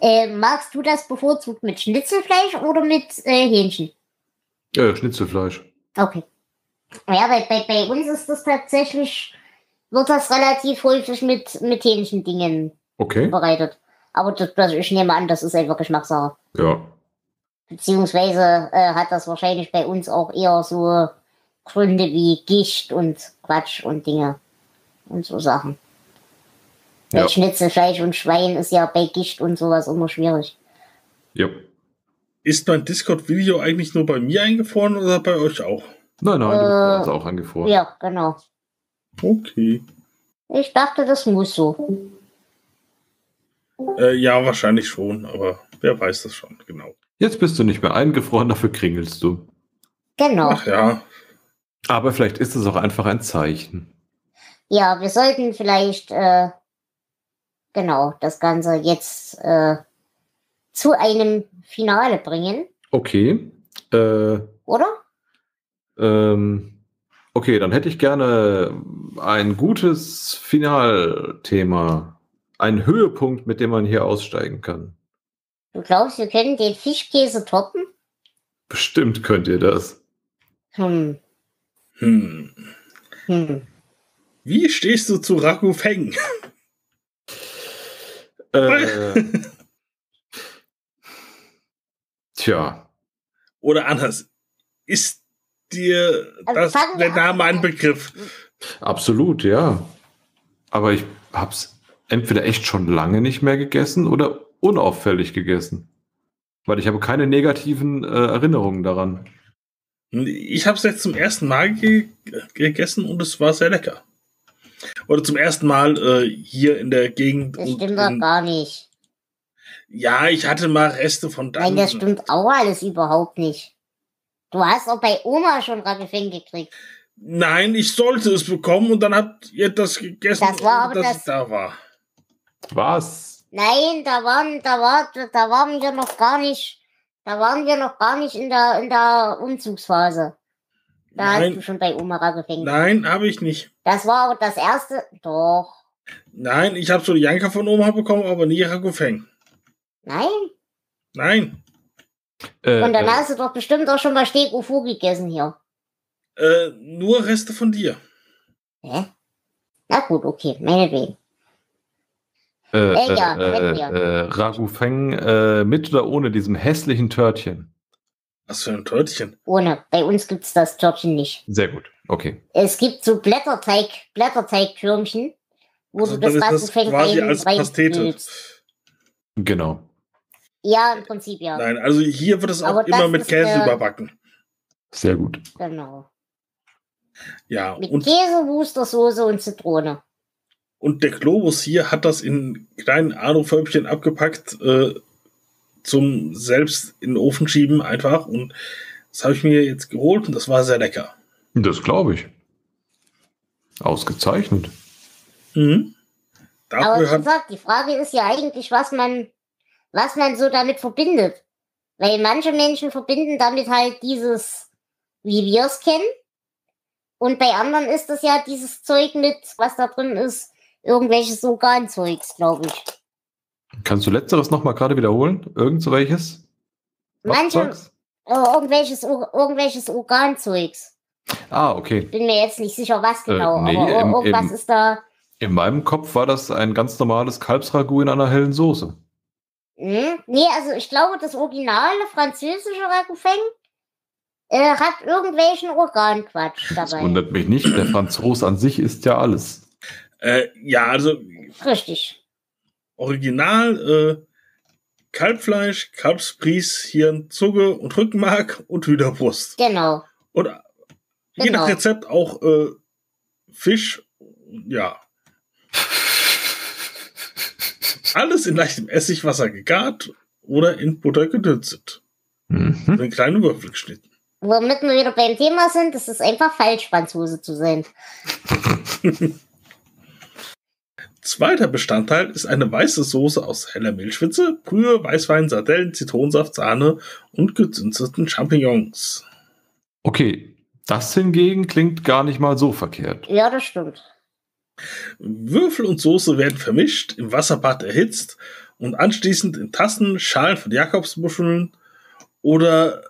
Äh, magst du das bevorzugt mit Schnitzelfleisch oder mit äh, Hähnchen? Äh, Schnitzelfleisch. Okay. Ja, bei, bei, bei uns ist das tatsächlich, wird das relativ häufig mit, mit Hähnchendingen Okay. bereitet. Aber das, das, ich nehme an, das ist einfach Geschmackssache. Ja. Beziehungsweise äh, hat das wahrscheinlich bei uns auch eher so Gründe wie Gicht und Quatsch und Dinge und so Sachen. Ja. Schnitzelfleisch und Schwein ist ja bei Gicht und sowas immer schwierig. Ja. Ist mein Discord-Video eigentlich nur bei mir eingefroren oder bei euch auch? Nein, nein, du Äh, hast auch angefroren. Ja, genau. Okay. Ich dachte, das muss so. Äh, ja, wahrscheinlich schon, aber wer weiß das schon, genau. Jetzt bist du nicht mehr eingefroren, dafür kringelst du. Genau. Ach ja, Aber vielleicht ist es auch einfach ein Zeichen. Ja, wir sollten vielleicht, äh, genau, das Ganze jetzt äh, zu einem Finale bringen, Okay. Äh, oder? ähm, okay, dann hätte ich gerne ein gutes Finalthema. Ein Höhepunkt, mit dem man hier aussteigen kann. Du glaubst, wir können den Fischkäse toppen? Bestimmt könnt ihr das. Hm, hm. hm. Wie stehst du zu Raku Feng? Äh, tja, Oder anders, ist dir Also das, der Name an. ein Begriff? absolut, ja. Aber ich hab's entweder echt schon lange nicht mehr gegessen oder unauffällig gegessen. Weil ich habe keine negativen äh, Erinnerungen daran. Ich habe es jetzt zum ersten Mal ge gegessen und es war sehr lecker. Oder zum ersten Mal äh, hier in der Gegend. Das und stimmt doch gar nicht. ja, ich hatte mal Reste von Nein, das Dansen. stimmt auch alles überhaupt nicht. Du hast auch bei Oma schon Raggefing gekriegt. Nein, ich sollte es bekommen und dann habt ihr das gegessen, Das war aber dass das- es da war. Was? Nein, da waren, da war, da waren wir noch gar nicht, da waren wir noch gar nicht in der, in der Umzugsphase. Da Nein. hast du schon bei Umara gefängt. Nein, habe ich nicht. Das war aber das erste, doch. Nein, ich habe so die Janka von Oma bekommen, aber nie Rakufeng. Nein? Nein. Äh, Und dann äh, hast du doch bestimmt auch schon mal Steak Ufu gegessen hier. Äh, nur Reste von dir. Hä? Na gut, okay, meinetwegen. Äh, äh, ja, äh, äh, Ragu Feng äh, mit oder ohne diesem hässlichen Törtchen? Was für ein Törtchen. Ohne. Bei uns gibt's das Törtchen nicht. Sehr gut. Okay. Es gibt so Blätterteig, Blätterteigtürmchen, wo Also du das das Rattenfäng quasi als Pastete. Genau. Ja, im Prinzip ja. Nein, also hier wird es auch Aber immer mit Käse äh, überbacken. Sehr gut. Genau. Ja, Mit und, Käse, Wustersoße und Zitrone. Und der Globus hier hat das in kleinen Aluförmchen abgepackt äh, zum selbst in den Ofen schieben einfach. Und das habe ich mir jetzt geholt und das war sehr lecker. Das glaube ich. Ausgezeichnet. Mhm. Aber Dafür wie hat, gesagt, die Frage ist ja eigentlich, was man, was man so damit verbindet. Weil manche Menschen verbinden damit halt dieses, wie wir es kennen. Und bei anderen ist das ja dieses Zeug mit, was da drin ist, irgendwelches Organzeugs, glaube ich. Kannst du letzteres nochmal gerade wiederholen? Irgend so welches? Manche, äh, irgendwelches, irgendwelches Organzeugs. Ah, okay. Bin mir jetzt nicht sicher, was genau, nee, aber im- irgendwas im- ist da. In meinem Kopf war das ein ganz normales Kalbsragout in einer hellen Soße. Hm? Nee, also ich glaube, das originale französische Ragoufeng äh, hat irgendwelchen Organquatsch Das dabei. wundert mich nicht. Der Franzos an sich ist ja alles. Äh, ja, also Richtig. original äh, Kalbfleisch, Kalbspries, Hirn, Zunge und Rückenmark und Hühnerbrust. Genau. Und je nach Genau. Rezept auch äh, Fisch, ja. Alles in leichtem Essigwasser gegart oder in Butter gedünstet. Mhm. Und in kleine Würfel geschnitten. Womit wir wieder beim Thema sind, ist es einfach falsch, Franzose zu sein. Zweiter Bestandteil ist eine weiße Soße aus heller Mehlschwitze, Brühe, Weißwein, Sardellen, Zitronensaft, Sahne und gedünsteten Champignons. Okay, das hingegen klingt gar nicht mal so verkehrt. Ja, das stimmt. Würfel und Soße werden vermischt, im Wasserbad erhitzt und anschließend in Tassen, Schalen von Jakobsmuscheln oder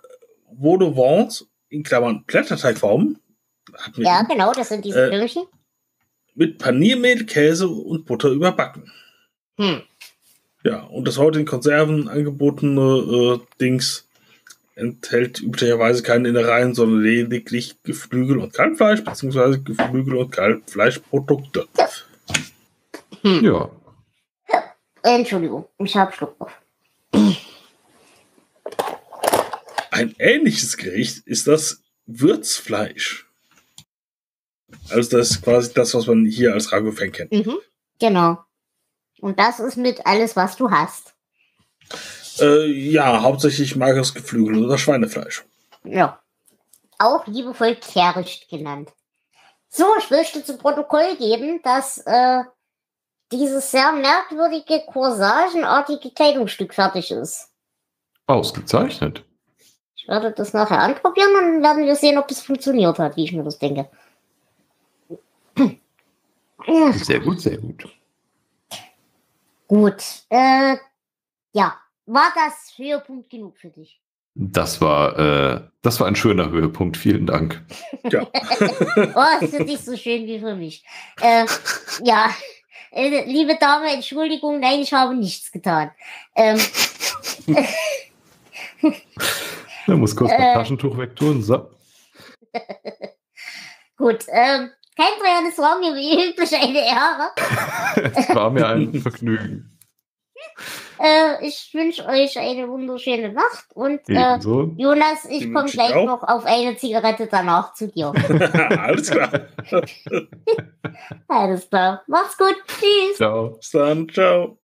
Vaux de Vence, in Klammern Blätterteigformen, Ja, genau, das sind diese Äh, Klömchen. Mit Paniermehl, Käse und Butter überbacken. Hm. Ja, und das heute in Konserven angebotene äh, Dings enthält üblicherweise keine Innereien, sondern lediglich Geflügel und Kalbfleisch, beziehungsweise Geflügel und Kalbfleischprodukte. Ja. Entschuldigung, ich hab Schluck auf. Ein ähnliches Gericht ist das Würzfleisch. Also das ist quasi das, was man hier als Ragofeng kennt. Mhm. Genau. Und das ist mit alles, was du hast. Äh, ja, hauptsächlich mageres Geflügel oder Schweinefleisch. Ja. Auch liebevoll Kehricht genannt. So, ich möchte zu Protokoll geben, dass äh, dieses sehr merkwürdige corsagenartige Kleidungsstück fertig ist. Ausgezeichnet. Ich werde das nachher anprobieren und dann werden wir sehen, ob es funktioniert hat, wie ich mir das denke. Sehr gut, sehr gut. Gut. Äh, ja. War das Höhepunkt genug für dich? Das war, äh, das war ein schöner Höhepunkt. Vielen Dank. Ja. Oh, ist für dich so schön wie für mich. Äh, ja. Äh, liebe Dame, Entschuldigung, nein, ich habe nichts getan. Ähm, Ich muss kurz mein Äh. Taschentuch wegtun. So. gut. Ähm, kein Tränen, es war mir wie üblich eine Ehre. Es war mir ein Vergnügen. Äh, ich wünsche euch eine wunderschöne Nacht und äh. Jonas, ich komme gleich auch. noch auf eine Zigarette danach zu dir. Alles klar. Alles klar. Mach's gut. Tschüss. Ciao. Bis dann. Ciao.